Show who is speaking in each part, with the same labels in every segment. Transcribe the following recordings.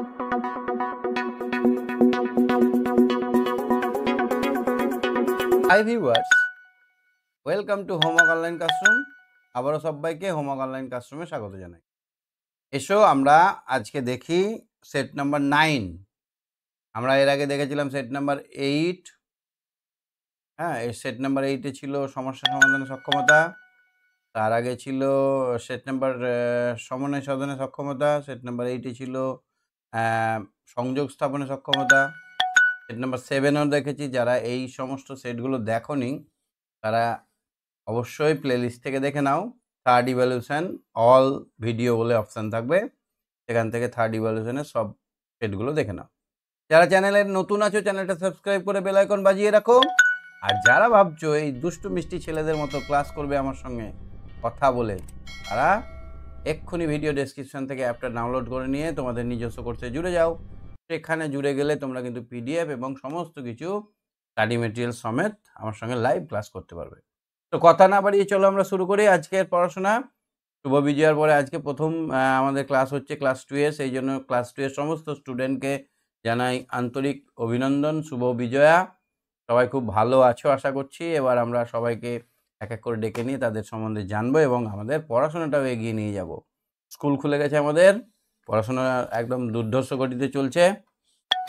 Speaker 1: Hi viewers welcome to homework online classroom আবারও সবাইকে homework online ক্লাসরুমে স্বাগত জানাই। এসো আমরা আজকে দেখি সেট নাম্বার নাইন আমরা এর আগে দেখেছিলাম সেট নাম্বার এইট হ্যাঁ এই সেট নাম্বার এইটে ছিল সমস্যা সমাধানে সক্ষমতা। তার আগে ছিল সেট নাম্বার সমন্বয় সাধনে সক্ষমতা। সেট নাম্বার এইটে ছিল সংযোগ স্থাপনে সক্ষমতা। সেট নাম্বার সেভেনও দেখেছি, যারা এই সমস্ত সেটগুলো দেখোনি, তারা অবশ্যই প্লেলিস্ট থেকে দেখে নাও। থার্ড ইভ্যালুয়েশন অল ভিডিও বলে অপশান থাকবে। সেখান থেকে থার্ড ইভ্যালুয়েশনের সব সেটগুলো দেখে নাও। যারা চ্যানেলের নতুন আছো চ্যানেলটা সাবস্ক্রাইব করে বেল আইকন বাজিয়ে রাখো। আর যারা ভাবছ এই দুষ্টু মিষ্টি ছেলেদের মতো ক্লাস করবে আমার সঙ্গে কথা বলে, তারা এক্ষুনি ভিডিও ডেসক্রিপশন থেকে অ্যাপটা ডাউনলোড করে নিয়ে তোমাদের নিজস্ব কোর্সে জুড়ে যাও। সেখানে জুড়ে গেলে তোমরা কিন্তু পিডিএফ এবং সমস্ত কিছু স্টাডি মেটেরিয়াল সমেত আমার সঙ্গে লাইভ ক্লাস করতে পারবে। তো কথা না বাড়িয়ে চলো আমরা শুরু করি আজকের পড়াশোনা। শুভ বিজয়ার পরে আজকে প্রথম আমাদের ক্লাস হচ্ছে ক্লাস টু এর। সেই জন্য ক্লাস টু এর সমস্ত স্টুডেন্টকে জানাই আন্তরিক অভিনন্দন। শুভ বিজয়া। সবাই খুব ভালো আছো আশা করছি। এবার আমরা সবাইকে এক এক করে ডেকে নিয়ে তাদের সম্বন্ধে জানব এবং আমাদের পড়াশোনাটাও এগিয়ে নিয়ে যাব। স্কুল খুলে গেছে আমাদের, পড়াশোনা একদম দুর্ধর্ষ গতিতে চলছে।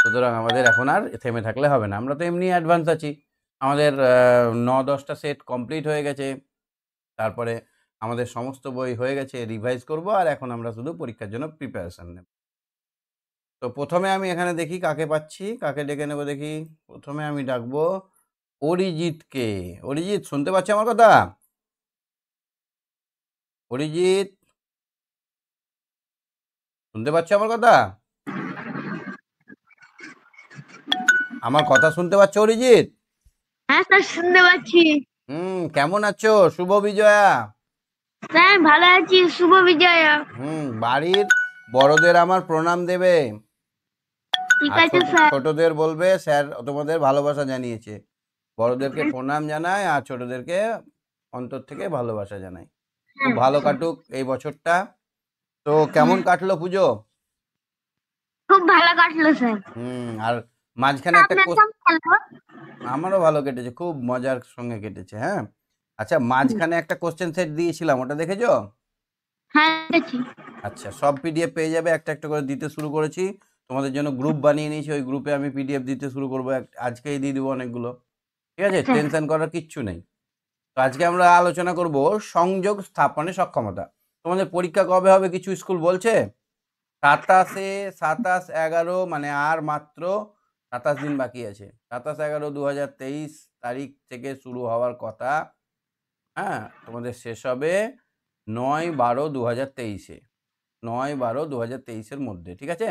Speaker 1: সুতরাং আমাদের এখন আর থেমে থাকলে হবে না। আমরা তো এমনি অ্যাডভান্স আছি। আমাদের ন দশটা সেট কমপ্লিট হয়ে গেছে। তারপরে আমাদের সমস্ত বই হয়ে গেছে রিভাইজ করব আর এখন আমরা শুধু পরীক্ষার জন্য প্রিপারেশন নেব। তো প্রথমে আমি এখানে দেখি কাকে পাচ্ছি, কাকে ডেকে নেব দেখি। প্রথমে আমি ডাকবো অরিজিৎকে। অরিজিৎ শুনতে পাচ্ছি আমার কথা? অরিজিৎ? শুনতে পাচ্ছ আমার কথা? আমার কথা শুনতে পাচ্ছ অরিজিৎ?
Speaker 2: হ্যাঁ স্যার শুনতে পাচ্ছি।
Speaker 1: হুম কেমন আছো? শুভ বিজয়া।
Speaker 2: স্যার ভালো আছি শুভ বিজয়া।
Speaker 1: হুম বাড়ির বড়দের আমার প্রণাম দেবে।
Speaker 2: ঠিক আছে স্যার।
Speaker 1: ছোটদের বলবে স্যার তোমাদের ভালোবাসা জানিয়েছে। বড়দেরকে প্রণাম জানায় আর ছোটদেরকে অন্তর থেকে ভালোবাসা জানাই। খুব ভালো কাটুক এই বছরটা। তো কেমন কাটলো পুজো?
Speaker 2: খুব ভালো কাটলো স্যার।
Speaker 1: হুম আর মাঝখানে একটা? আমারও ভালো কেটেছে খুব মজার সঙ্গে কেটেছে হ্যাঁ। আচ্ছা মাঝখানে একটা কোশ্চেন সেট দিয়েছিলাম ওটা দেখেছ?
Speaker 2: হ্যাঁ দেখছি।
Speaker 1: আচ্ছা সব পিডিএফ পেয়ে যাবে একটা একটা করে দিতে শুরু করেছি। তোমাদের জন্য গ্রুপ বানিয়ে নিয়েছি ওই গ্রুপে আমি পিডিএফ দিতে শুরু করব আজকেই দিয়ে দিব অনেকগুলো। ঠিক আছে। টেনশন করার কিচ্ছু নেই। তো আজকে আমরা আলোচনা করব সংযোগ স্থাপনে সক্ষমতা। তোমাদের পরীক্ষা কবে হবে কিছু স্কুল বলছে? সাতাশে সাতাশ এগারো মানে আর মাত্র সাতাশ দিন বাকি আছে। সাতাশ এগারো দু হাজার তেইশ তারিখ থেকে শুরু হওয়ার কথা। হ্যাঁ তোমাদের শেষ হবে নয় বারো দু হাজার তেইশে। নয় বারো দু হাজার তেইশের মধ্যে ঠিক আছে?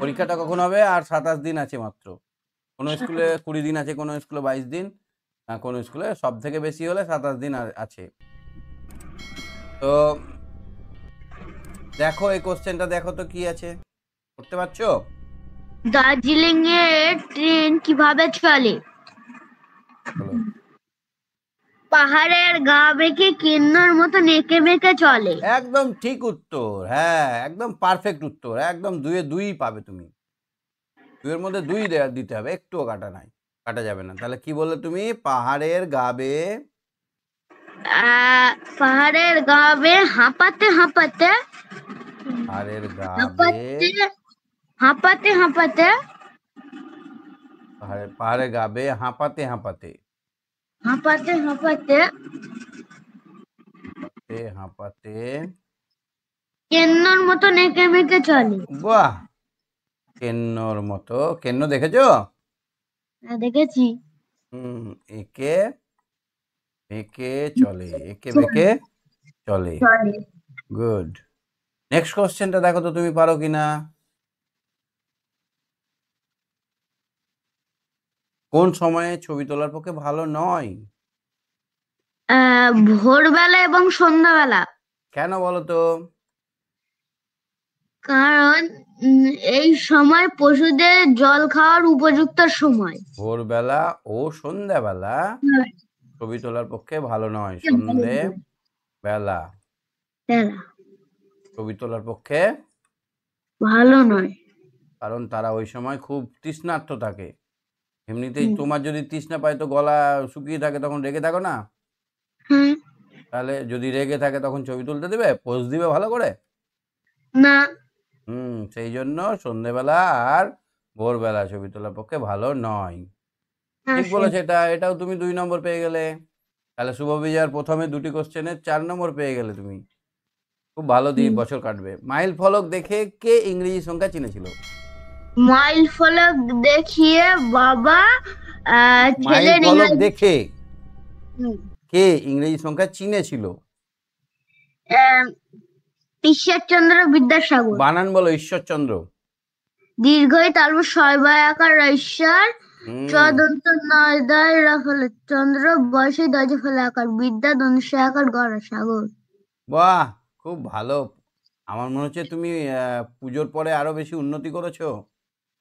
Speaker 1: পরীক্ষাটা কখন হবে? আর সাতাশ দিন আছে মাত্র। কোনো স্কুলে কুড়ি দিন আছে কোনো স্কুলে বাইশ দিন কোনো স্কুলে সব থেকে বেশি হলে সাতাশ দিন আছে। তো দেখো এই কোশ্চেনটা দেখো তো কি আছে। করতে পারছ?
Speaker 2: দার্জিলিং এ ট্রেন কীভাবে চলে? পাহাড়ের গা বেঁকে কেন্নার মতো নেকে বেঁকে চলে।
Speaker 1: একদম ঠিক উত্তর হ্যাঁ একদম পারফেক্ট উত্তর একদম দুয়ে দুই পাবে তুমি। দুইয়ের মধ্যে দুই দেয়া- দিতে হবে। একটুও কাটা নাই। কাটা যাবে না। তাহলে কি বললে তুমি? পাহাড়ের গাবে
Speaker 2: পাহাড়ের গা বেয়ে হাঁপাতে হাঁপাতে
Speaker 1: পাহাড়ের গাবে
Speaker 2: হাঁপাতে হাঁপাতে
Speaker 1: পাহাড়ের পাহাড়ের গাবে হাঁপাতে হাঁপাতে
Speaker 2: হাঁপাতে হাঁপাতে
Speaker 1: হাঁপাতে হাঁপাতে
Speaker 2: কেন্নার মতো নেকে বেঁকে চলে।
Speaker 1: বাহ! কেন্নর মতো। কেন্ন দেখেছ?
Speaker 2: হ্যাঁ, দেখেছি।
Speaker 1: হুম একে একে চলে একে বেঁকে চলে। গুড। নেক্সট কোশ্চেনটা দেখো তো তুমি পারো কিনা। কোন সময়ে ছবি তোলার পক্ষে ভালো নয়?
Speaker 2: ভোরবেলা এবং সন্ধ্যাবেলা।
Speaker 1: কেন বলো তো?
Speaker 2: কারণ এই সময় পশুদের জল খাওয়ার উপযুক্ত সময়।
Speaker 1: ভোরবেলা ও সন্ধ্যাবেলা
Speaker 2: হ্যাঁ।
Speaker 1: ছবি তোলার পক্ষে ভালো নয় সন্ধে বেলা। ছবি তোলার পক্ষে
Speaker 2: ভালো নয়।
Speaker 1: কারণ তারা ওই সময় খুব তৃষ্ণার্থ থাকে। এমনিতেই তোমার যদি তৃষ্ণা পায় তো গলা শুকিয়ে থাকে তখন রেগে থাকো না। তাহলে যদি রেগে থাকে তখন ছবি তুলতে দেবে? পোজ দিবে ভালো করে?
Speaker 2: না।
Speaker 1: হুম সেই জন্য সন্ধেবেলা আর ভোরবেলা ছবি তোলার পক্ষে ভালো নয়।
Speaker 2: হ্যাঁ,
Speaker 1: ঠিক বলেছে এটা এটাও তুমি দুই নম্বর পেয়ে গেলে। তাহলে শুভ বিজয়ার প্রথমে দুটি কোশ্চেনের চার নম্বর পেয়ে গেলে তুমি। খুব ভালো দিয়ে
Speaker 2: হুম।
Speaker 1: বছর কাটবে। মাইল ফলক দেখে কে ইংরেজি সংখ্যা চিনেছিল?
Speaker 2: মাইল ফলক দেখিয়ে বাবা
Speaker 1: মাইল ফলক দেখে কে ইংরেজি সংখ্যা চিনেছিল?
Speaker 2: ঈশ্বরচন্দ্র বিদ্যাসাগর।
Speaker 1: বানান বলো ঈশ্বরচন্দ্র।
Speaker 2: দীর্ঘই তালব ছয় আকার ঈশ্বর চদন্ত নয় দয় রাফলে চন্দ্র বয়সে দজে ফলে আকার বিদ্যা ধনুষ আকার গড়া সাগর।
Speaker 1: বাহ খুব ভালো। আমার মনে হচ্ছে তুমি পুজোর পরে আরও বেশি উন্নতি করেছ।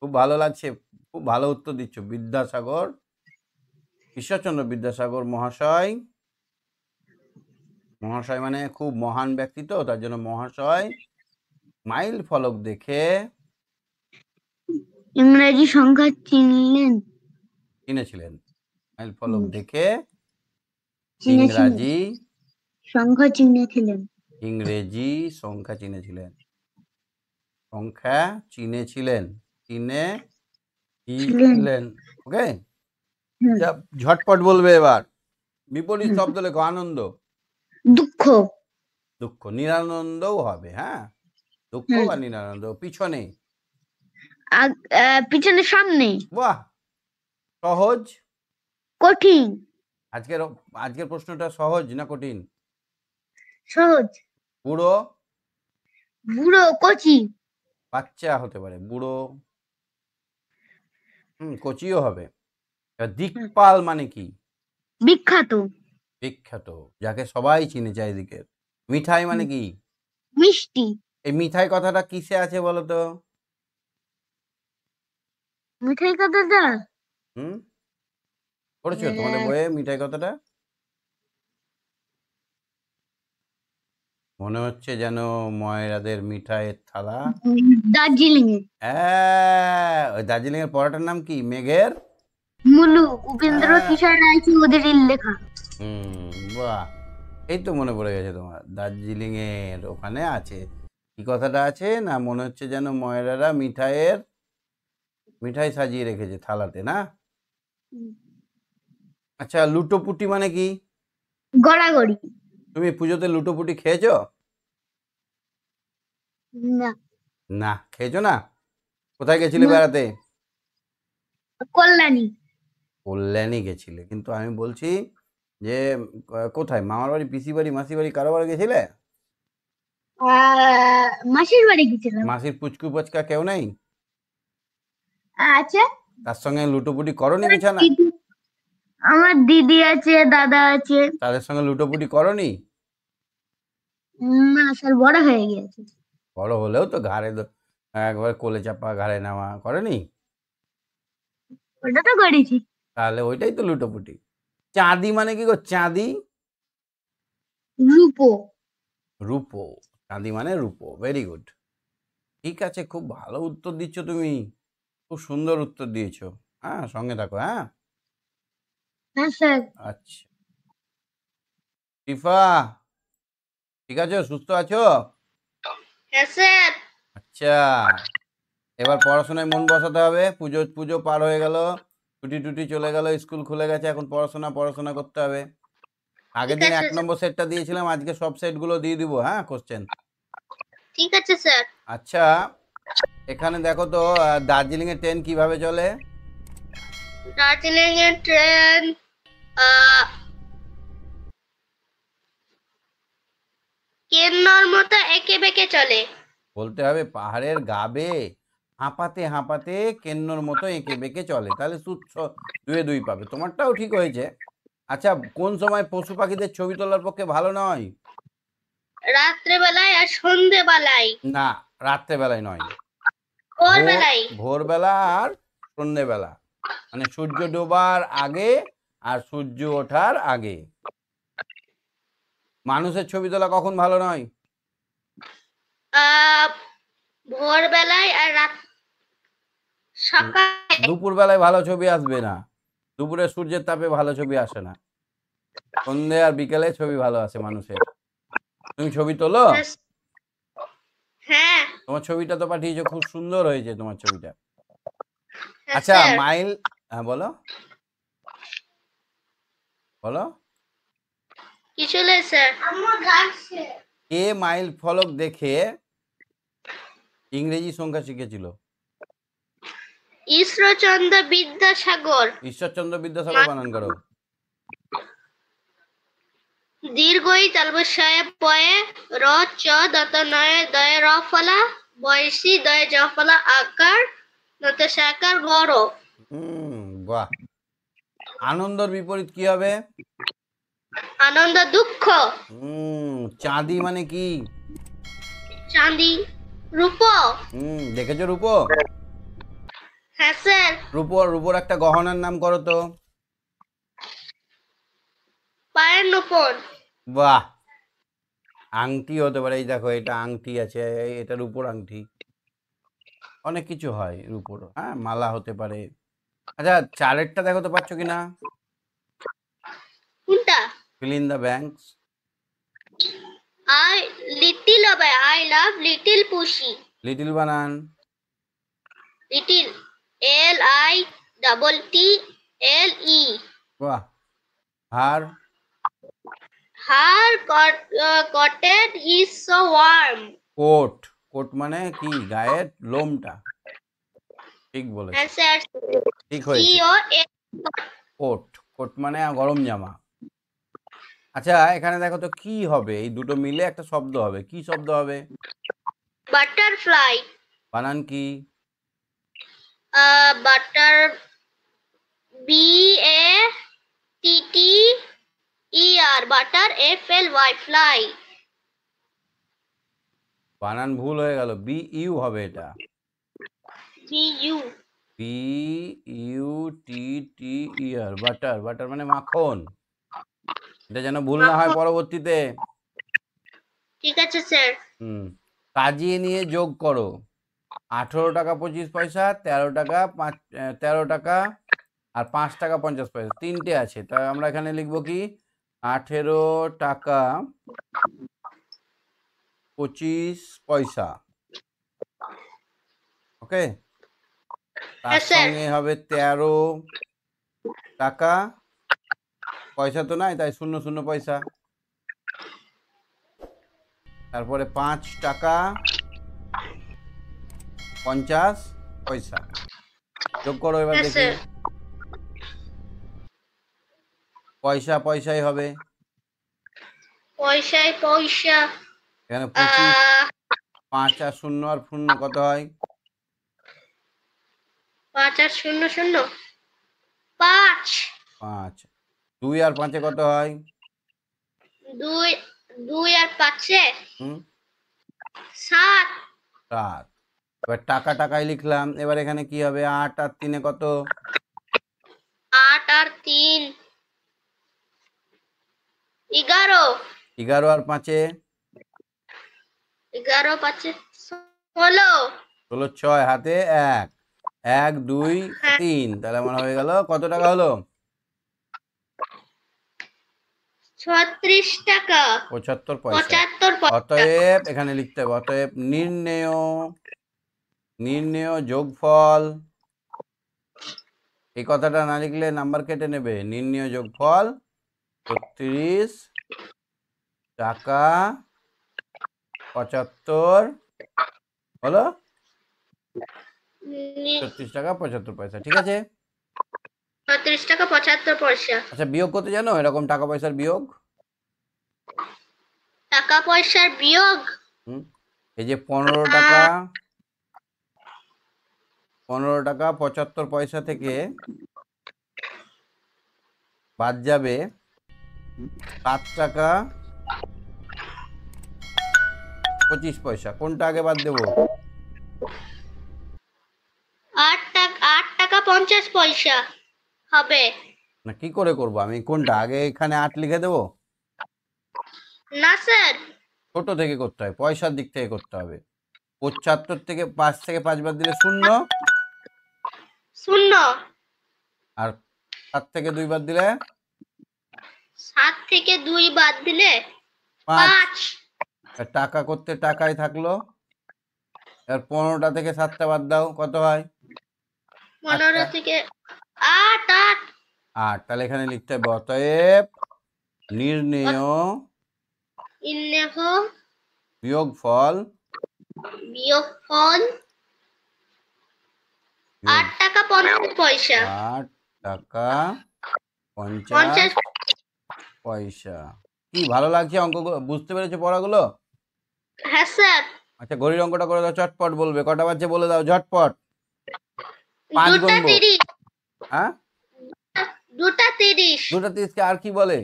Speaker 1: খুব ভালো লাগছে খুব ভালো উত্তর দিচ্ছ। বিদ্যাসাগর ঈশ্বরচন্দ্র বিদ্যাসাগর মহাশয়। মহাশয় মানে খুব মহান ব্যক্তি তো তার জন্য মহাশয় মাইল ফলক দেখে
Speaker 2: ইংরেজি সংখ্যা চিনলেন।
Speaker 1: চিনেছিলেন। মাইল ফলক দেখে ইংরাজি
Speaker 2: সংখ্যা চিনেছিলেন।
Speaker 1: ইংরেজি সংখ্যা চিনেছিলেন। সংখ্যা চিনেছিলেন। চিনে ছিলেন। ওকে ঝটপট বলবে এবার। বিপরীত। শব্দ লেখো আনন্দ।
Speaker 2: দুঃখ।
Speaker 1: দুঃখ নিরানন্দও হবে হ্যাঁ? দুঃখ বা নিরানন্দ পিছনে?
Speaker 2: পিছনে সামনে।
Speaker 1: বাহ! সহজ?
Speaker 2: কঠিন।
Speaker 1: আজকের আজকের প্রশ্নটা সহজ না কঠিন?
Speaker 2: সহজ।
Speaker 1: বুড়ো?
Speaker 2: বুড়ো কচি।
Speaker 1: বাচ্চা হতে পারে বুড়ো। হুম কচিও হবে। দিকপাল মানে কি?
Speaker 2: বিখ্যাত।
Speaker 1: বিখ্যাত যাকে সবাই চিনে চারিদিকে মিঠাই মানে কি?
Speaker 2: মিষ্টি।
Speaker 1: এই মিঠাই কথাটা কিসে আছে বলো তো
Speaker 2: মিঠাই কথাটা?
Speaker 1: হুম? পড়েছো তোমাদের। বইয়ে মিঠাই কথাটা? মনে হচ্ছে যেন ময়রাদের মিঠাইয়ের থালা।
Speaker 2: দার্জিলিং
Speaker 1: হ্যাঁ ওই দার্জিলিং এর পড়াটার নাম কি? মেঘের?
Speaker 2: উপেন্দ্র
Speaker 1: হ্যাঁ।
Speaker 2: কিশোর রায় চৌধুরীর লেখা?
Speaker 1: হুম বাহ। এই তো মনে পড়ে গেছে তোমার। দার্জিলিং এর ওখানে আছে। কি কথাটা আছে? না মনে হচ্ছে যেন ময়রারা মিঠাইয়ের মিঠাই সাজিয়ে রেখেছে থালাতে না? আচ্ছা লুটোপুটি মানে কি?
Speaker 2: গড়াগড়ি।
Speaker 1: তুমি পুজোতে লুটোপুটি খেয়েছো?
Speaker 2: না।
Speaker 1: না খেয়েছো না? কোথায় গেছিলে বেড়াতে?
Speaker 2: কল্যাণী।
Speaker 1: কল্যাণী গেছিলে। কিন্তু আমি বলছি যে কোথায়? মামার বাড়ি পিসি বাড়ি মাসি বাড়ি কারও বাড়ি গেছিলে?
Speaker 2: মাসির বাড়ি গেছিলাম।
Speaker 1: মাসির পুচকু পচকা কেউ নেই?
Speaker 2: আচ্ছা।
Speaker 1: তার সঙ্গে লুটোপুটি করনি বিছানা?
Speaker 2: আমার দিদি আছে দাদা আছে।
Speaker 1: তাদের সঙ্গে লুটোপুটি করনি?
Speaker 2: না স্যার বড় হয়ে গিয়েছে।
Speaker 1: বড় হলেও তো ঘাড়ে একবার কোলে চাপা ঘাড়ে নেওয়া করেনি?
Speaker 2: ওটা তো করেছি।
Speaker 1: তাহলে ওইটাই তো লুটোপুটি। চাঁদি মানে কি গো? চাঁদি?
Speaker 2: রূপো।
Speaker 1: রূপো। চাঁদি মানে রূপো। ভেরি গুড ঠিক আছে খুব ভালো উত্তর দিচ্ছ তুমি। খুব সুন্দর উত্তর দিয়েছ। হ্যাঁ সঙ্গে থাকো হ্যাঁ?
Speaker 2: হ্যাঁ স্যার।
Speaker 1: আচ্ছা। টিফা ঠিক আছো? সুস্থ আছো?
Speaker 2: হ্যাঁ স্যার।
Speaker 1: আচ্ছা। এবার পড়াশোনায় মন বসাতে হবে। পুজো পুজো পার হয়ে গেল। ছুটি টুটি চলে গেল স্কুল খুলে গেছে এখন পড়াশোনা পড়াশোনা করতে হবে। আগের দিন এক নম্বর সেটটা দিয়েছিলাম আজকে সব সেটগুলো দিয়ে দিব হ্যাঁ কোশ্চেন
Speaker 2: ঠিক আছে স্যার।
Speaker 1: আচ্ছা এখানে দেখো তো দার্জিলিং এর ট্রেন কীভাবে চলে?
Speaker 2: দার্জিলিং এর ট্রেন কেন্নর মতো একে বেঁকে চলে।
Speaker 1: বলতে হবে পাহাড়ের গাবে হাঁপাতে হাঁপাতে কেন্নর মতো এঁকে বেঁকে চলে। তাহলে সুদ ছ- দুয়ে দুই পাবে। তোমারটাও ঠিক হয়েছে। আচ্ছা কোন সময় পশু পাখিদের ছবি তোলার পক্ষে ভালো নয়?
Speaker 2: রাত্রেবেলায় আর সন্ধেবেলায়।
Speaker 1: না রাত্রেবেলায় নয়।
Speaker 2: ভোরবেলায়।
Speaker 1: ভোরবেলা আর সন্ধেবেলা। মানে সূর্য ডোবার আগে আর সূর্য ওঠার আগে। মানুষের ছবি তোলা কখন ভালো নয়?
Speaker 2: ভোরবেলায় আর রাত
Speaker 1: দুপুর বেলায় ভালো ছবি আসবে না। দুপুরে সূর্যের তাপে ভালো ছবি আসে না। সন্ধে আর বিকেলে ছবি ভালো আসে মানুষের। তুমি ছবি তোলো?
Speaker 2: হ্যাঁ।
Speaker 1: তোমার ছবিটা তো পাঠিয়েছো খুব সুন্দর হয়েছে তোমার ছবিটা।
Speaker 2: হ্যাঁ,
Speaker 1: আচ্ছা মাইল হ্যাঁ বলো। বলো।
Speaker 2: কিছু স্যার।
Speaker 1: কে মাইল ফলক দেখে ইংরেজি সংখ্যা শিখেছিল?
Speaker 2: ঈশ্বরচন্দ্র বিদ্যাসাগর।
Speaker 1: ঈশ্বরচন্দ্র বিদ্যাসাগর বানান করো।
Speaker 2: দীর্ঘই তালবসায় পয়ে র চ দত নয় দয় র ফলা বয়সী দয় জ ফলা আকার নত সাকার
Speaker 1: বাহ। আনন্দর বিপরীত কি হবে?
Speaker 2: আনন্দ দুঃখ।
Speaker 1: হুম চাঁদি মানে কি?
Speaker 2: চাঁদি রূপ।
Speaker 1: হুম দেখেছ রূপো?
Speaker 2: হ্যাঁ স্যার।
Speaker 1: রূপোর রূপোর একটা গহনার নাম করো তো।
Speaker 2: পায়ের নোপন
Speaker 1: বাহ! আংটি হতে পারে এই দেখো এটা আংটি আছে এটার উপর আংটি। অনেক কিছু হয় রূপোর হ্যাঁ মালা হতে পারে। আচ্ছা চারেরটা দেখো তো পাচ্ছ কিনা?
Speaker 2: কোনটা?
Speaker 1: Fill in the blanks
Speaker 2: I little I love little pussy
Speaker 1: little বানান
Speaker 2: little L I double T L E
Speaker 1: বাহ। আর
Speaker 2: her coat is so warm
Speaker 1: coat. Coat মানে কি? গায়ের লোমটা। ঠিক বলে
Speaker 2: স্যার
Speaker 1: ঠিক হয়েছে। কোট। কোট মানে গরম জামা। আচ্ছা এখানে দেখো তো কি হবে? এই দুটো মিলে একটা শব্দ হবে। কি শব্দ হবে?
Speaker 2: বাটারফ্লাই
Speaker 1: বানান কি?
Speaker 2: Butter B A T T E R butter F L Y fly
Speaker 1: বানান ভুল হয়ে গেল। বি ইউ হবে এটা।
Speaker 2: B U
Speaker 1: B U T T E R butter butter মানে মাখন। এটা যেন ভুল না হয় পরবর্তীতে।
Speaker 2: ঠিক আছে স্যার
Speaker 1: হুম। কাজিয়ে নিয়ে যোগ করো। আঠেরো টাকা পঁচিশ পয়সা তেরো টাকা পাঁচ তেরো টাকা আর পাঁচ টাকা পঞ্চাশ পয়সা তিনটে আছে। তা আমরা এখানে লিখব কি? আঠেরো টাকা পঁচিশ পয়সা। ওকে? তার সঙ্গে হবে তেরো টাকা। পয়সা তো নাই তাই শূন্য শূন্য পয়সা। তারপরে পাঁচ টাকা পঞ্চাশ পয়সা। যোগ করো এবার দেখি। পয়সা পয়সাই হবে।
Speaker 2: পয়সায় পয়সা।
Speaker 1: এখানে পঁচিশ পাঁচ আর শূন্য আর শূন্য কত হয়?
Speaker 2: পাঁচ আর শূন্য শূন্য? পাঁচ।
Speaker 1: পাঁচ। দুই আর পাঁচে কত হয়?
Speaker 2: দুই দুই আর পাঁচে? সাত।
Speaker 1: সাত। এবার টাকা টাকায় লিখলাম এবার এখানে কি হবে? আট আর তিনে কত?
Speaker 2: আট আর তিন। এগারো।
Speaker 1: এগারো আর পাঁচে?
Speaker 2: এগারো পাঁচে ষোলো।
Speaker 1: ষোলো ছয় হাতে এক। এক দুই
Speaker 2: হ্যাঁ।
Speaker 1: তিন। তাহলে আমার হয়ে গেল কত টাকা হলো?
Speaker 2: ছত্রিশ টাকা।
Speaker 1: পঁচাত্তর পয়সা।
Speaker 2: পঁচাত্তর
Speaker 1: অতএব এখানে লিখতে হবে অতএব নির্ণেয়। নির্ণেয় যোগফল। এই কথাটা না লিখলে নাম্বার কেটে নেবে। নির্ণেয় যোগফল ছত্রিশ টাকা পঁচাত্তর। হলো ছত্রিশ টাকা পঁচাত্তর পয়সা ঠিক আছে?
Speaker 2: ছত্রিশ টাকা পঁচাত্তর পয়সা।
Speaker 1: আচ্ছা বিয়োগ করতে জানো? এরকম টাকা পয়সার বিয়োগ?
Speaker 2: টাকা পয়সার বিয়োগ?
Speaker 1: এই যে পনেরো টাকা পনেরো টাকা পঁচাত্তর পয়সা থেকে বাদ যাবে সাত টাকা পঁচিশ পয়সা। কোনটা আগে বাদ দেবো?
Speaker 2: আট টাকা আট টাকা পঞ্চাশ পয়সা হবে।
Speaker 1: না কি করে করব? আমি কোনটা আগে এখানে আট লিখে দেবো?
Speaker 2: না স্যার।
Speaker 1: ছোট থেকে করতে হয় পয়সার দিক থেকে করতে হবে। পঁচাত্তর থেকে পাঁচ থেকে পাঁচ বাদ দিলে শূন্য।
Speaker 2: শূন্য।
Speaker 1: আর সাত থেকে দুই বাদ দিলে?
Speaker 2: সাত থেকে দুই বাদ দিলে
Speaker 1: পাঁচ। টাকা করতে টাকাই থাকল। আর পনেরোটা থেকে সাতটা বাদ দাও কত হয়?
Speaker 2: পনেরো থেকে আট আট।
Speaker 1: আট তাহলে এখানে লিখতে হবে। অতএব নির্ণেয়
Speaker 2: ইন্নেহ
Speaker 1: বিয়োগ ফল
Speaker 2: বিয়োগ ফল আট টাকা পঞ্চাশ পয়সা।
Speaker 1: আট টাকা পঞ্চাশ পয়সা। কি ভালো লাগছে অঙ্কগুলো বুঝতে পেরেছ পড়াগুলো?
Speaker 2: হ্যাঁ স্যার।
Speaker 1: আচ্ছা ঘড়ির অঙ্কটা করে দাও চটপট বলবে। কটা বাজছে বলে দাও ঝটপট। পাঁচ গুনবো। হ্যাঁ?
Speaker 2: দুটা তিরিশ।
Speaker 1: দুটো তিরিশকে আর কি বলে?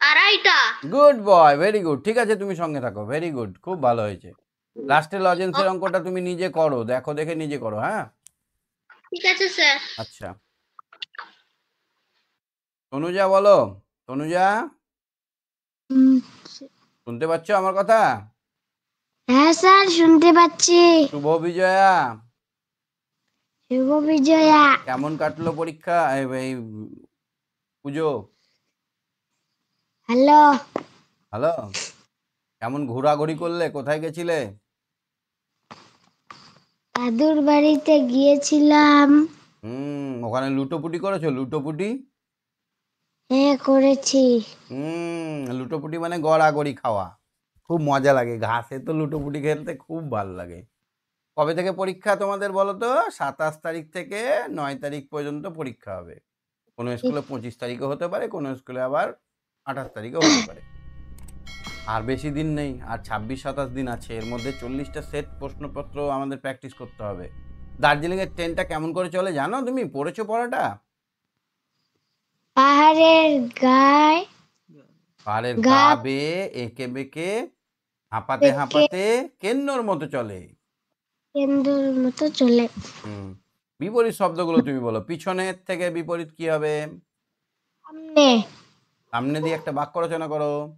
Speaker 2: আড়াইটা।
Speaker 1: Good boy very good. ঠিক আছে তুমি সঙ্গে থাকো। ভেরি গুড খুব ভালো হয়েছে। লাস্টের লজেন্সের অঙ্কটা তুমি নিজে করো দেখো দেখে নিজে করো হ্যাঁ?
Speaker 2: ঠিক আছে স্যার।
Speaker 1: আচ্ছা। তনুজা বলো তনুজা? শুনতে পাচ্ছ আমার কথা?
Speaker 3: হ্যাঁ স্যার শুনতে পাচ্ছি।
Speaker 1: শুভ বিজয়া।
Speaker 3: শুভ বিজয়া।
Speaker 1: কেমন কাটলো পরীক্ষা? এই এই পুজো?
Speaker 3: হ্যালো।
Speaker 1: হ্যালো? কেমন ঘোরাঘুরি করলে? কোথায় গেছিলে?
Speaker 3: দাদুর বাড়িতে গিয়েছিলাম।
Speaker 1: হুম ওখানে লুটোপুটি করেছ? লুটোপুটি?
Speaker 3: হ্যাঁ করেছি।
Speaker 1: হুম লুটোপুটি মানে গড়াগড়ি খাওয়া। খুব মজা লাগে। ঘাসে তো লুটোপুটি খেলতে খুব ভালো লাগে। কবে থেকে পরীক্ষা তোমাদের বলো তো? সাতাশ তারিখ থেকে নয় তারিখ পর্যন্ত পরীক্ষা হবে। কোনো স্কুলে পঁচিশ তারিখে হতে পারে কোনো স্কুলে আবার আঠাশ তারিখে হতে পারে। আর বেশি দিন নেই আর ছাব্বিশ সাতাশ দিন আছে। এর মধ্যে চল্লিশটা সেট প্রশ্নপত্র আমাদের প্র্যাকটিস করতে হবে। দার্জিলিংয়ের ট্রেনটা কেমন করে চলে জানো তুমি? পড়েছো পড়াটা?
Speaker 3: পাহাড়ের গায়ে
Speaker 1: পাহাড়ের
Speaker 3: গা-
Speaker 1: বেয়ে এঁকে বেঁকে হাঁপাতে হাঁপাতে কেন্নর মতো চলে।
Speaker 3: কেন্দ্রের মতো চলে।
Speaker 1: হুম বিপরীত শব্দগুলো তুমি বলো। পিছনের থেকে বিপরীত কি হবে?
Speaker 3: সামনে।
Speaker 1: সামনে দিয়ে একটা বাক্য রচনা করো।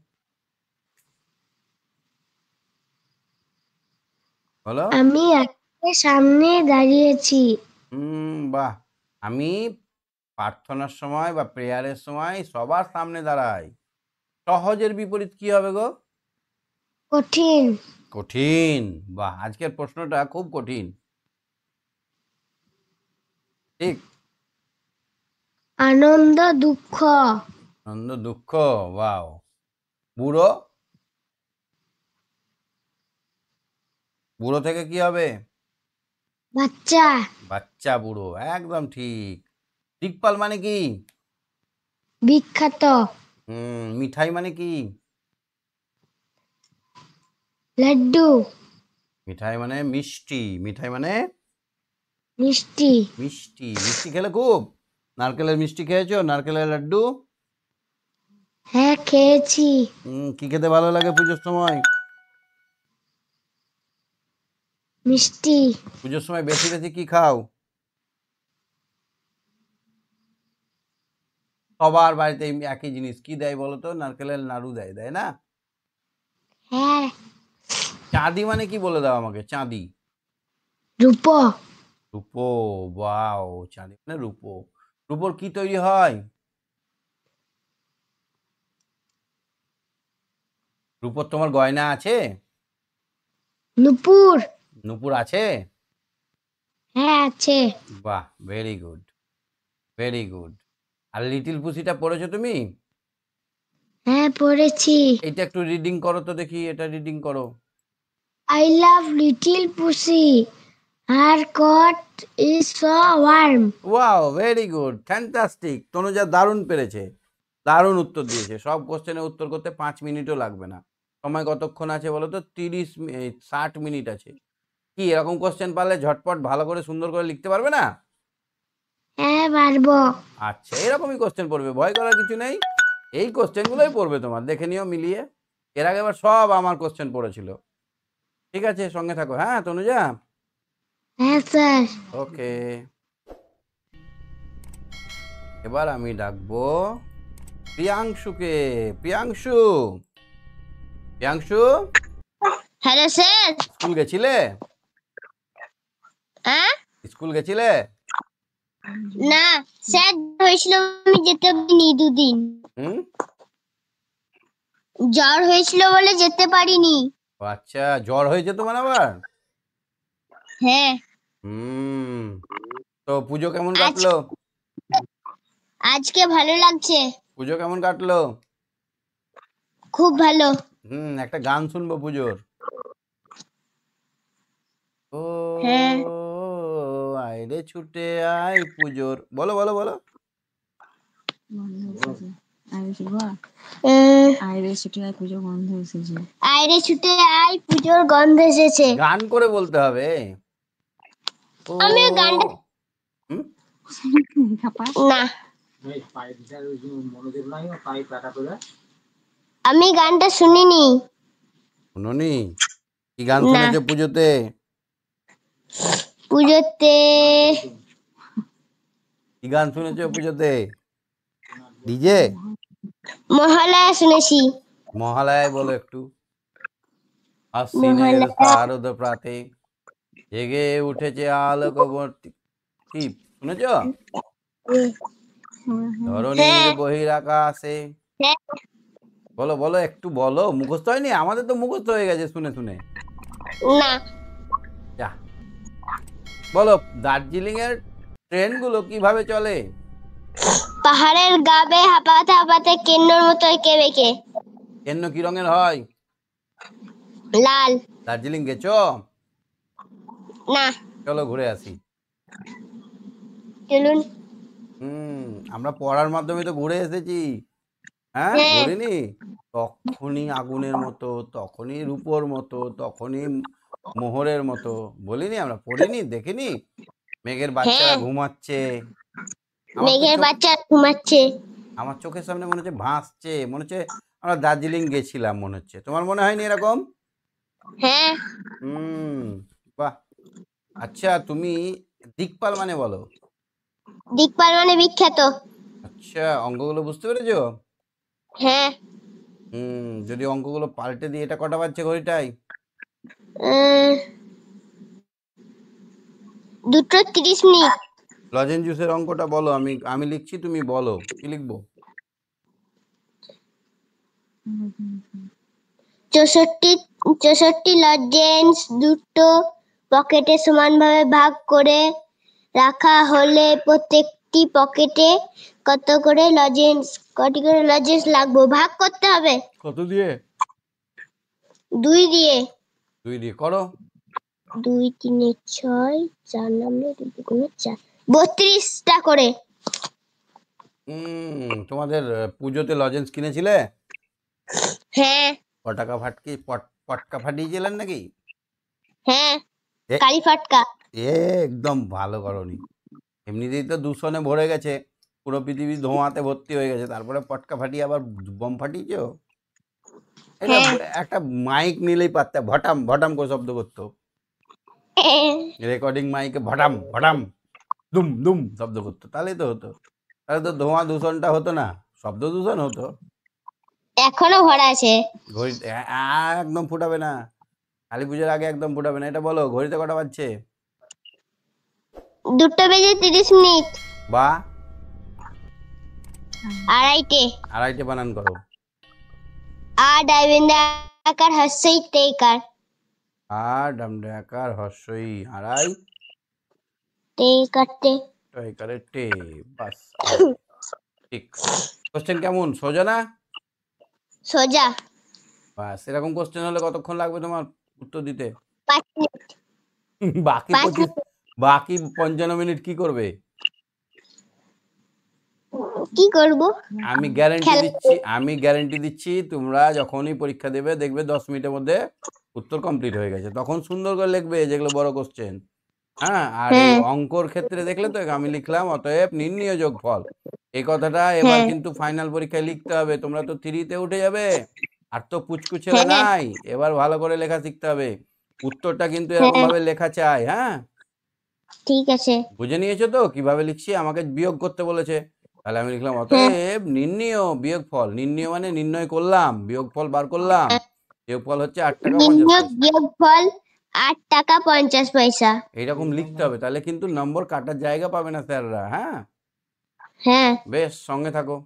Speaker 1: বলো।
Speaker 3: আমি সামনে দাঁড়িয়েছি।
Speaker 1: হুম বাহ। আমি প্রার্থনার সময় বা প্রেয়ারের সময় সবার সামনে দাঁড়াই। সহজের বিপরীত কি হবে গো?
Speaker 3: কঠিন।
Speaker 1: কঠিন। বাহ আজকের প্রশ্নটা খুব কঠিন। ঠিক।
Speaker 3: আনন্দ দুঃখ।
Speaker 1: আনন্দ দুঃখ ওয়াও। বুড়ো? বুড়ো থেকে কি হবে?
Speaker 3: বাচ্চা।
Speaker 1: বাচ্চা বুড়ো একদম ঠিক। দিকপাল মানে কি?
Speaker 3: বিখ্যাত।
Speaker 1: হুম মিঠাই মানে কি?
Speaker 3: লাড্ডু।
Speaker 1: মিঠাই মানে মিষ্টি মিঠাই মানে?
Speaker 3: মিষ্টি।
Speaker 1: মিষ্টি মিষ্টি খেলে খুব? নারকেলের মিষ্টি খেয়েছো? নারকেলের লাড্ডু?
Speaker 3: হ্যাঁ খেয়েছি।
Speaker 1: হুম, কি খেতে ভালো লাগে পুজোর সময়?
Speaker 3: মিষ্টি।
Speaker 1: পুজোর সময় বেশি বেশি কি খাও? সবার বাড়িতে একই জিনিস। কি দেয় বলো তো? নারকেলের নাড়ু দেয় দেয় না?
Speaker 3: হ্যাঁ।
Speaker 1: চাঁদি মানে কি বলে দাও আমাকে? চাঁদি।
Speaker 3: রূপো।
Speaker 1: রূপো বাও চাঁদি মানে রূপো। রূপোর কি তৈরি হয়? রূপোর তোমার গয়না আছে?
Speaker 3: নুপুর।
Speaker 1: নুপুর আছে?
Speaker 3: হ্যাঁ আছে।
Speaker 1: বাহ ভেরি গুড ভেরি গুড আর লিটিল পুসিটা পড়েছো তুমি?
Speaker 3: হ্যাঁ পড়েছি।
Speaker 1: এইটা একটু রিডিং করো তো দেখি এটা রিডিং করো।
Speaker 3: I love little pussy. Her coat is so warm.
Speaker 1: Wow very good fantastic Tanuja দারুণ পেরেছে দারুণ উত্তর দিয়েছে। সব কোশ্চেনের উত্তর করতে পাঁচ মিনিটও লাগবে না। সময় কতক্ষণ আছে বলো তো? তিরিশ ষাট মিনিট আছে। কি এরকম কোশ্চেন পারলে ঝটপট ভালো করে সুন্দর করে লিখতে পারবে না?
Speaker 3: হ্যাঁ পারব।
Speaker 1: আচ্ছা এরকমই কোশ্চেন পড়বে ভয় করার কিছু নেই। এই কোশ্চেনগুলোই পড়বে তোমার দেখে নিও মিলিয়ে। এর আগে আবার সব আমার কোশ্চেন পড়েছিল। ঠিক আছে সঙ্গে থাকো। হ্যাঁ তনুজা?
Speaker 3: হ্যাঁ স্যার।
Speaker 1: ওকে। এবার আমি ডাকবো প্রিয়াংশুকে। Priyanshu? Priyanshu?
Speaker 3: Hello sir.
Speaker 1: School গেছিলে? স্কুল গেছিলে?
Speaker 3: না স্যার হয়েছিল আমি যেতে পারিনি দুদিন।
Speaker 1: হুম?
Speaker 3: জ্বর হয়েছিল বলে যেতে পারিনি।
Speaker 1: আচ্ছা জ্বর হয়েছে তোমার আবার?
Speaker 3: হ্যাঁ।
Speaker 1: হুম তো পুজো কেমন কাটলো?
Speaker 3: আজকে ভালো লাগছে।
Speaker 1: পুজো কেমন কাটলো?
Speaker 3: খুব ভালো।
Speaker 1: হুম একটা গান শুনব পুজোর। ও
Speaker 3: হ্যাঁ।
Speaker 1: আইরে ছুটে আয় পুজোর। বলো বলো বলো।
Speaker 4: আইরে ছুটে আয় পুজো বন্ধ এসেছে।
Speaker 3: আইরে ছুটে আয় পুজোর গন্ধ এসেছে।
Speaker 1: গান করে বলতে হবে।
Speaker 3: আমি গানটা- না। আমি গানটা শুনিনি।
Speaker 1: শুনোনি? কি গান। শুনেছো পুজোতে?
Speaker 3: পুজোতে।
Speaker 1: কি গান শুনেছো পুজোতে? ডিজে?
Speaker 3: মহালয়া শুনেছি।
Speaker 1: মহালয়ায় বলো একটু। আশ্বিনের শারদ প্রাতে জেগে উঠেছে আলোকবর্তী। কি শুনেছ? ধরণীর বহিরাকাশে।
Speaker 3: হ্যাঁ।
Speaker 1: বলো বলো একটু বলো। মুখস্থ হয়নি? আমাদের তো মুখস্থ হয়ে গেছে শুনে শুনে।
Speaker 3: না।
Speaker 1: যা। বলো দার্জিলিং এর ট্রেনগুলো কীভাবে চলে?
Speaker 3: পাহাড়ের গাবে হাঁপাতে হাঁপাতে কেন্নর মতো এঁকে বেঁকে।
Speaker 1: কেন কি রঙের হয়?
Speaker 3: লাল।
Speaker 1: দার্জিলিং গেছো?
Speaker 3: না।
Speaker 1: চলো ঘুরে আসি।
Speaker 3: চলুন।
Speaker 1: হুম আমরা পড়ার মাধ্যমে তো ঘুরে এসেছি। হ্যাঁ
Speaker 3: হ্যাঁ।
Speaker 1: ঘুরিনি? তখনই আগুনের মতো তখনই রূপোর মতো তখনই মোহরের মতো। বলিনি আমরা পড়িনি দেখিনি। মেঘের বাচ্চারা
Speaker 3: হ্যাঁ।
Speaker 1: ঘুমাচ্ছে।
Speaker 3: মেঘের বাচ্চা ঘুমাচ্ছে।
Speaker 1: আমার চোখের সামনে মনে হচ্ছে ভাসছে মনে হচ্ছে আমরা দার্জিলিং গেছিলাম মনে হচ্ছে। তোমার মনে হয়নি এরকম?
Speaker 3: হ্যাঁ।
Speaker 1: হুম বাহ। আচ্ছা তুমি দিকপাল মানে বলো।
Speaker 3: দিকপাল মানে বিখ্যাত।
Speaker 1: আচ্ছা অঙ্কগুলো বুঝতে পেরেছ?
Speaker 3: হ্যাঁ।
Speaker 1: হুম যদি অঙ্কগুলো পাল্টে দিই এটা কটা বাজছে ঘড়িটাই
Speaker 3: উম, দুটো তিরিশ মিনিট।
Speaker 1: লজেন জুসের অঙ্কটা বলো আমি আমি লিখছি তুমি বলো। কি লিখব?
Speaker 3: চৌষট্টি চৌষট্টি লজেন্স দুটো পকেটে সমানভাবে ভাগ করে রাখা হলে প্রত্যেকটি পকেটে কত করে লজেন্স কটি করে লজেন্স লাগবে? ভাগ করতে হবে।
Speaker 1: কত দিয়ে?
Speaker 3: দুই দিয়ে।
Speaker 1: দুই দিয়ে করো।
Speaker 3: দুই তিনে ছয় চার নামে দুই দুগুণে চার। বত্রিশটা করে।
Speaker 1: হুম তোমাদের পুজোতে লজেন্স কিনেছিলে?
Speaker 3: হ্যাঁ।
Speaker 1: পটাকা ফাটকি পট- পটকা ফাটিয়েছিলেন নাকি?
Speaker 3: হ্যাঁ কালী ফাটকা।
Speaker 1: এ একদম ভালো করনি। এমনিতেই তো দূষণে ভরে গেছে। পুরো পৃথিবী ধোঁয়াতে ভর্তি হয়ে গেছে। তারপরে পটকা ফাটিয়ে আবার বম ফাটিয়েছো। একটা মাইক নিলেই পারতে ভটাম ভটাম করে শব্দ করতো। রেকর্ডিং মাইকে ভটাম ভটাম দুম দুম শব্দ করতো তাহলেই তো হতো। তাহলে তো ধোঁয়া দূষণটা হতো না শব্দ দূষণ হতো।
Speaker 3: এখনও ভরা আছে।
Speaker 1: ঘড়ি একদম ফুটাবে না। কালী পুজোর আগে একদম ফুটাবে না এটা বলো ঘড়িতে কটা বাজছে?
Speaker 3: দুটো বেজে তিরিশ মিনিট।
Speaker 1: বা
Speaker 3: আড়াইটে।
Speaker 1: আড়াইটে বানান করো।
Speaker 3: আর ডাইবেন্দা আকার হস্যই টেকার।
Speaker 1: আর ডামডাকার হর্ষই আড়াই
Speaker 3: টেকারটে
Speaker 1: টয়কারে টে বাস ঠিক। কোশ্চেন কেমন? সোজা না?
Speaker 3: সোজা।
Speaker 1: বাস এরকম কোশ্চেন হলে কতক্ষণ লাগবে তোমার উত্তর দিতে? বাকি বাকি পঞ্চান্ন মিনিট কি করবে?
Speaker 3: কি করব?
Speaker 1: আমি গ্যারেন্টি দিচ্ছি আমি গ্যারেন্টি দিচ্ছি তোমরা যখনই পরীক্ষা দেবে দেখবে দশ মিনিটের মধ্যে উত্তর কমপ্লিট হয়ে গেছে। তখন সুন্দর করে লিখবে যেগুলো বড় কোশ্চেন হ্যাঁ আর
Speaker 3: হ্যাঁ।
Speaker 1: অঙ্কর ক্ষেত্রে দেখলে তো আমি লিখলাম অতএব নির্ণয় যোগফল। এই কথাটা এবার
Speaker 3: হ্যাঁ।
Speaker 1: কিন্তু ফাইনাল পরীক্ষায় লিখতে হবে তোমরা তো থ্রিতে উঠে যাবে আর তো পুচকু ছেলে
Speaker 3: হ্যাঁ।
Speaker 1: নাই এবার ভালো করে লেখা শিখতে হবে। উত্তরটা কিন্তু এরকম ভাবে লেখা চাই হ্যাঁ?
Speaker 3: ঠিক আছে।
Speaker 1: বুঝে নিয়েছো তো? কীভাবে লিখছি? আমাকে বিয়োগ করতে বলেছে। তাহলে আমি লিখলাম অতএব নির্ণয় বিয়োগ ফল নির্ণয় মানে নির্ণয় করলাম বিয়োগ ফল বার করলাম যোগফল হচ্ছে আট টাকা
Speaker 5: বিনিয়োগ
Speaker 1: পয়সা।
Speaker 5: আট টাকা পঞ্চাশ পয়সা।
Speaker 1: এইরকম লিখতে হবে তাহলে কিন্তু নম্বর কাটার জায়গা পাবে না স্যাররা হ্যাঁ?
Speaker 5: হ্যাঁ।
Speaker 1: বেশ সঙ্গে থাকো।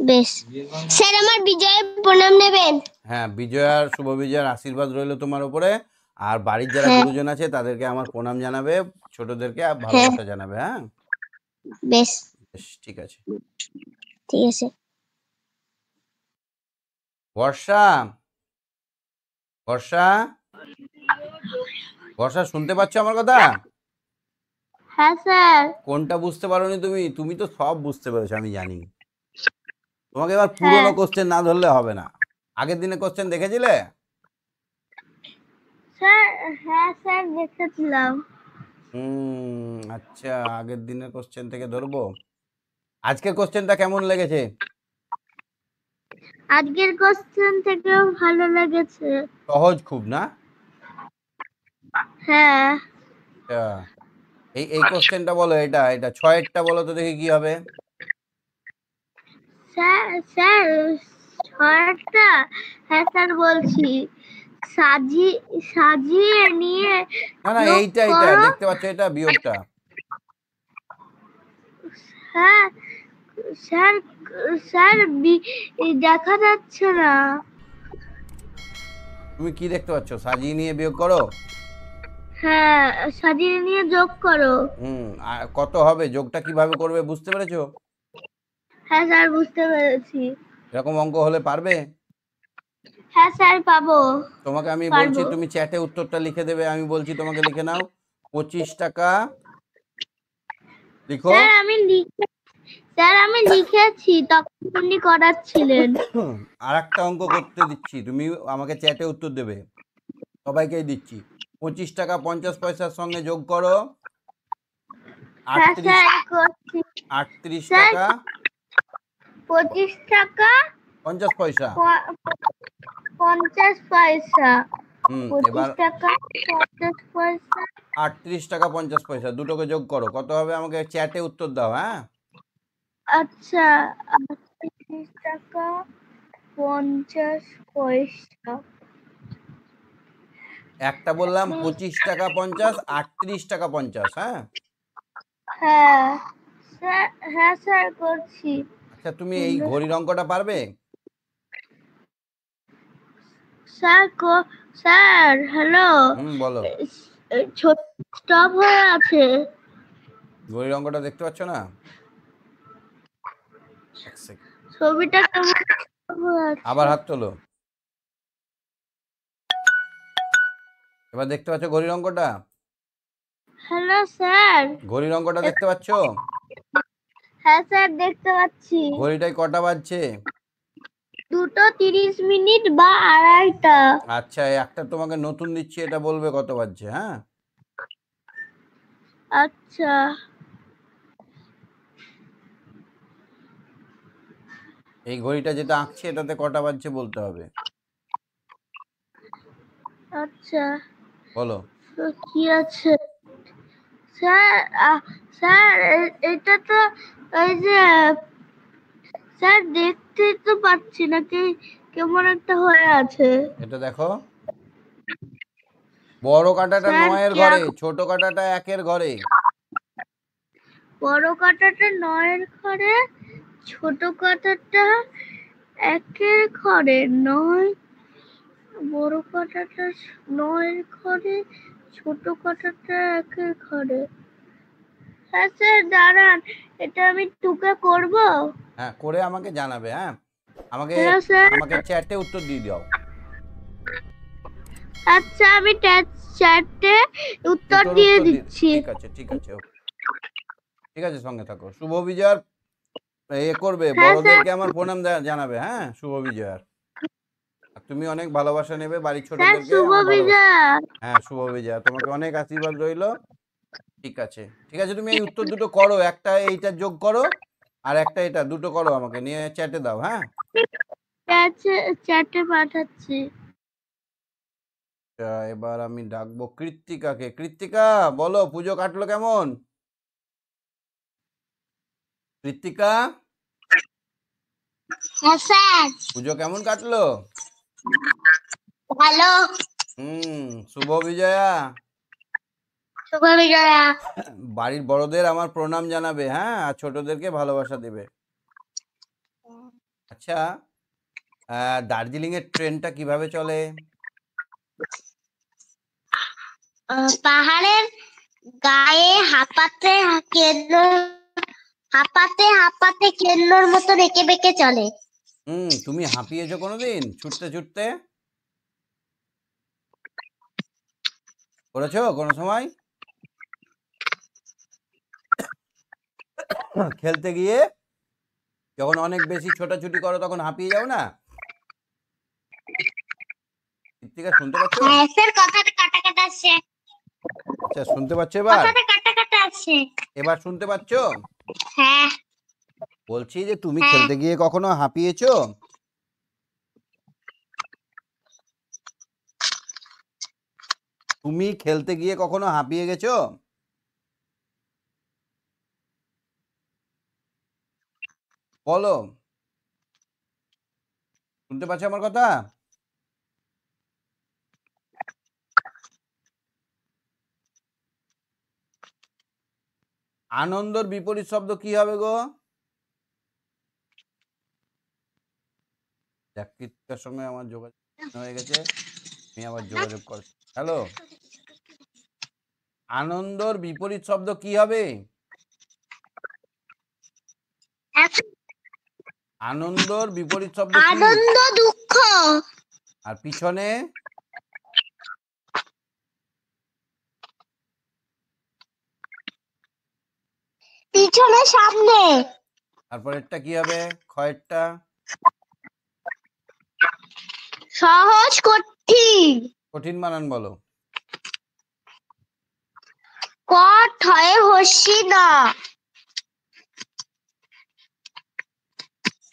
Speaker 5: বেশ। স্যার আমার বিজয় প্রণাম নেবেন।
Speaker 1: হ্যাঁ বিজয়ার শুভ বিজয়ার আশীর্বাদ রইল তোমার উপরে আর বাড়ির যারা
Speaker 5: হ্যাঁ।
Speaker 1: গুরুজন আছে তাদেরকে আমার প্রণাম জানাবে ছোটদেরকে আর ভালোবাসা জানাবে হ্যাঁ?
Speaker 5: বেশ।
Speaker 1: বেশ ঠিক আছে।
Speaker 5: ঠিক আছে।
Speaker 1: বর্ষা! বর্ষা! বর্ষা শুনতে পাচ্ছ আমার কথা?
Speaker 5: হ্যাঁ স্যার।
Speaker 1: কোনটা বুঝতে পারোনি তুমি? তুমি তো সব বুঝতে পেরেছ আমি জানি। তোমাকে এবার পুরোনো
Speaker 5: হ্যাঁ।
Speaker 1: কোশ্চেন না ধরলে হবে না। আগের দিনে কোশ্চেন দেখেছিলে?
Speaker 5: স্যার হ্যাঁ স্যার দেখেছিলাম।
Speaker 1: হুম আচ্ছা আগের দিনের কোশ্চেন থেকে ধরবো। আজকের কোশ্চেনটা কেমন লেগেছে?
Speaker 5: আজকের কোশ্চেন থেকেও ভালো লেগেছে।
Speaker 1: সহজ খুব না?
Speaker 5: হ্যাঁ।
Speaker 1: আচ্ছা। এই এই কোশ্চেনটা বলো এটা এটা ছয়েরটা বলো তো দেখি কি হবে।
Speaker 5: স্যার স্যার ছয়টা হ্যাঁ স্যার বলছি। সাজি সাজিয়ে নিয়ে
Speaker 1: না না এইটা এইটা দেখতে পাচ্ছ এটা বিয়োগটা।
Speaker 5: হ্যাঁ স্যার স্যার দেখা যাচ্ছে না।
Speaker 1: তুমি কি দেখতে পাচ্ছ? সাজিয়ে নিয়ে বিয়োগ করো?
Speaker 5: হ্যাঁ সাজিয়ে নিয়ে যোগ করো।
Speaker 1: হুম কত হবে? যোগটা কীভাবে করবে বুঝতে পেরেছ?
Speaker 5: হ্যাঁ স্যার বুঝতে পেরেছি।
Speaker 1: এরকম অঙ্ক হলে পারবে?
Speaker 5: হ্যাঁ স্যার পাবো।
Speaker 1: তোমাকে আমি বলছি তুমি চ্যাটে উত্তরটা লিখে দেবে আমি বলছি তোমাকে লিখে নাও। পঁচিশ টাকা লিখো।
Speaker 5: স্যার আমি লিখে স্যার আমি লিখেছি তখন আপনি করাচ্ছিলেন।
Speaker 1: আর একটা অঙ্ক করতে দিচ্ছি তুমি আমাকে চ্যাটে উত্তর দেবে। সবাইকেই দিচ্ছি। পঁচিশ টাকা পঞ্চাশ পয়সার সঙ্গে যোগ করো।
Speaker 5: হ্যাঁ
Speaker 1: আটত্রিশ টাকা।
Speaker 5: পঁচিশ টাকা
Speaker 1: পঞ্চাশ পয়সা।
Speaker 5: পঞ্চাশ পয়সা।
Speaker 1: আটত্রিশ টাকা পঞ্চাশ পয়সা দুটোকে যোগ করো। কত হবে আমাকে চ্যাটে উত্তর দাও হ্যাঁ?
Speaker 5: আচ্ছা আটত্রিশ টাকা পঞ্চাশ পয়সা।
Speaker 1: একটা বললাম পঁচিশ টাকা পঞ্চাশ আটত্রিশ টাকা পঞ্চাশ হ্যাঁ?
Speaker 5: হ্যাঁ স্যার হ্যাঁ স্যার করছি
Speaker 1: আচ্ছা তুমি এই ঘড়ির অঙ্কটা পারবে?
Speaker 5: Sir sir hello?
Speaker 1: বলো।
Speaker 5: ছোট হয়ে আছে।
Speaker 1: ঘড়ির অঙ্কটা দেখতে পাচ্ছ না।
Speaker 5: ছবিটা আছে?
Speaker 1: আবার হাত তোলো। এবার দেখতে পাচ্ছ ঘড়ির অঙ্কটা?
Speaker 5: Hello sir.
Speaker 1: ঘড়ির অঙ্কটা দেখতে পাচ্ছ?
Speaker 5: হ্যাঁ স্যার দেখতে পাচ্ছি।
Speaker 1: ঘড়িটায় কটা বাজছে?
Speaker 5: দুটো তিরিশ মিনিট বা আড়াইটা।
Speaker 1: আচ্ছা একটা তোমাকে নতুন দিচ্ছি এটা বলবে কত বাজছে হ্যাঁ?
Speaker 5: আচ্ছা।
Speaker 1: এই ঘড়িটা যেটা আঁকছে এটাতে কটা বাজছে বলতে হবে?
Speaker 5: আচ্ছা।
Speaker 1: বলো।
Speaker 5: তো কি আছে? স্যার স্যার এটা তো ওই যে স্যার দেখতে তো পাচ্ছি না কি কেমন একটা হয়ে আছে।
Speaker 1: এটা দেখো। বড় কাটাটা নয়ের ঘরে ছোট কাঁটাটা একের ঘরে।
Speaker 5: বড় কাটাটা নয়ের ঘরে? ছোট কাঁটাটা একের ঘরে নয় বড় কাঁটাটা নয়ের ঘরে ছোট কাঁটাটা একের ঘরে। হ্যাঁ স্যার দাঁড়ান এটা আমি টুকে করব?
Speaker 1: হ্যাঁ করে আমাকে জানাবে হ্যাঁ? আমাকে
Speaker 5: হ্যাঁ
Speaker 1: আমাকে চ্যাটে উত্তর দিয়ে দাও।
Speaker 5: আচ্ছা আমি চ্যাটে উত্তর দিয়ে দিচ্ছি।
Speaker 1: ঠিক আছে ঠিক আছে ঠিক আছে সঙ্গে থাকো। শুভ বিজয়ার এ করবে
Speaker 5: হ্যাঁ,
Speaker 1: বড়দেরকে আমার প্রণাম জানাবে হ্যাঁ? শুভ বিজয়ার তুমি অনেক ভালোবাসা নেবে বাড়ির ছোটদেরকে হ্যাঁ শুভ বিজয়া। তোমাকে অনেক আশীর্বাদ রইল। ঠিক আছে। ঠিক আছে তুমি এই উত্তর দুটো করো। একটা এইটা যোগ করো আর একটা এটা দুটো করো আমাকে। নিয়ে চ্যাটে দাও হ্যাঁ?
Speaker 5: চ্যাটে পাঠাচ্ছি।
Speaker 1: আচ্ছা, এবার আমি ডাকবো কৃত্তিকাকে। কৃত্তিকা বলো পুজো কাটলো কেমন? কৃত্তিকা?
Speaker 5: হ্যাঁ
Speaker 1: পুজো কেমন কাটলো?
Speaker 3: ভালো।
Speaker 1: হুম শুভ বিজয়া।
Speaker 3: শুভ বিজয়া।
Speaker 1: বাড়ির বড়দের আমার প্রণাম জানাবে হ্যাঁ আর ছোটদেরকে ভালোবাসা দেবে। আচ্ছা দার্জিলিং এর ট্রেনটা কীভাবে চলে?
Speaker 3: পাহাড়ের গায়ে হাঁপাতে কেন্দ্র হাঁপাতে হাঁপাতে কেন্দ্রর মতো বেঁকে বেঁকে চলে।
Speaker 1: হুম তুমি হাঁপিয়েছো কোনোদিন? ছুটতে ছুটতে? করেছ কোনো সময়? খেলতে গিয়ে? যখন অনেক বেশি ছোটাছুটি করো তখন হাঁপিয়ে যাও না? কৃত্তিকা শুনতে পাচ্ছ?
Speaker 3: হ্যাঁ স্যার কথাটা কাটা কাটা আসছে।
Speaker 1: আচ্ছা শুনতে পাচ্ছ এবার?
Speaker 3: কথাটা কাটা কাটা আসছে।
Speaker 1: এবার শুনতে পাচ্ছ?
Speaker 3: হ্যাঁ।
Speaker 1: বলছি যে তুমি খেলতে গিয়ে কখনো হাঁপিয়েছো? তুমি খেলতে গিয়ে কখনো হাঁপিয়ে গেছো? বলো। শুনতে পাচ্ছ আমার কথা? আনন্দর বিপরীত শব্দ কি হবে গো? চাকরিটার সঙ্গে আমার যোগাযোগ হয়ে গেছে। আমি আবার যোগাযোগ করছি হ্যালো? আনন্দর বিপরীত শব্দ কি হবে? আনন্দর বিপরীত শব্দ
Speaker 3: আনন্দ দুঃখ।
Speaker 1: আর পিছনে?
Speaker 3: সামনে।
Speaker 1: তারপরেরটা কি হবে? ক্ষয়েরটা?
Speaker 3: সহজ কঠিন।
Speaker 1: কঠিন বানান বলো।
Speaker 3: কট হয়ে হসি না।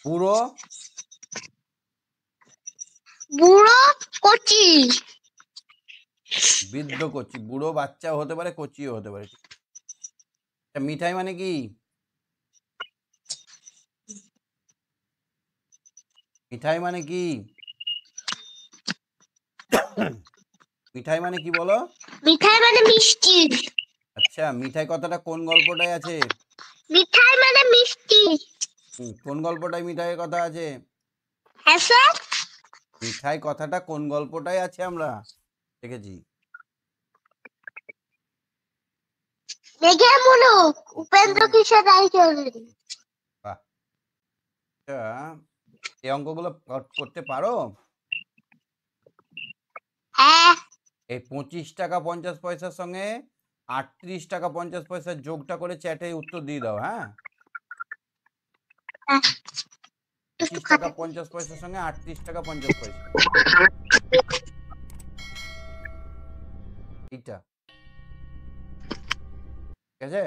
Speaker 1: পুরো
Speaker 3: বুড়ো কচি।
Speaker 1: বৃদ্ধ কচি। বুড়ো বাচ্চাও হতে পারে কচিও হতে পারে। মিঠাই মানে কি? মিঠাই মানে কি? মিঠাই মানে কি বলো?
Speaker 3: মিঠাই মানে মিষ্টি।
Speaker 1: আচ্ছা মিঠাই কথাটা কোন গল্পটায় আছে?
Speaker 3: মিঠাই মানে মিষ্টি।
Speaker 1: কোন গল্পটায় মিঠাইয়ের কথা আছে?
Speaker 3: হ্যাঁ স্যার।
Speaker 1: মিঠাই কথাটা কোন গল্পটায় আছে আমরা? দেখেছি।
Speaker 3: দেখে মুলুক উপেন্দ্র কিশোর রায় চৌধুরী।
Speaker 1: আচ্ছা এই অঙ্কগুলো কর- করতে পারো?
Speaker 3: হ্যাঁ।
Speaker 1: এই পঁচিশ টাকা পঞ্চাশ পয়সার সঙ্গে আটত্রিশ টাকা পঞ্চাশ পয়সার যোগটা করে চ্যাটে উত্তর দিয়ে দাও হ্যাঁ?
Speaker 3: হ্যাঁ।
Speaker 1: পঁচিশ টাকা পঞ্চাশ পয়সার সঙ্গে আটত্রিশ টাকা পঞ্চাশ পয়সা। এইটা। ঠিক আছে?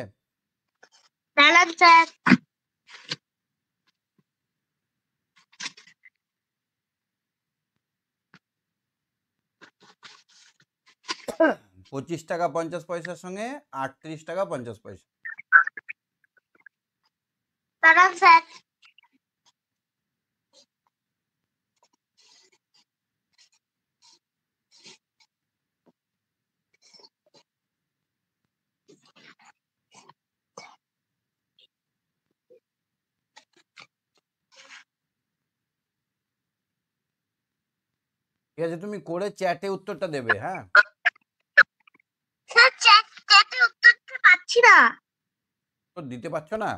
Speaker 1: পঁচিশ টাকা পঞ্চাশ পয়সার সঙ্গে আটত্রিশ টাকা পঞ্চাশ পয়সা।
Speaker 3: দাঁড়ান স্যার।
Speaker 1: ঠিক আছে তুমি করে চ্যাটে উত্তরটা দেবে হ্যাঁ
Speaker 3: স্যার চ্যাট চ্যাটে উত্তর দিতে পারছি না।
Speaker 1: দিতে পারছ না?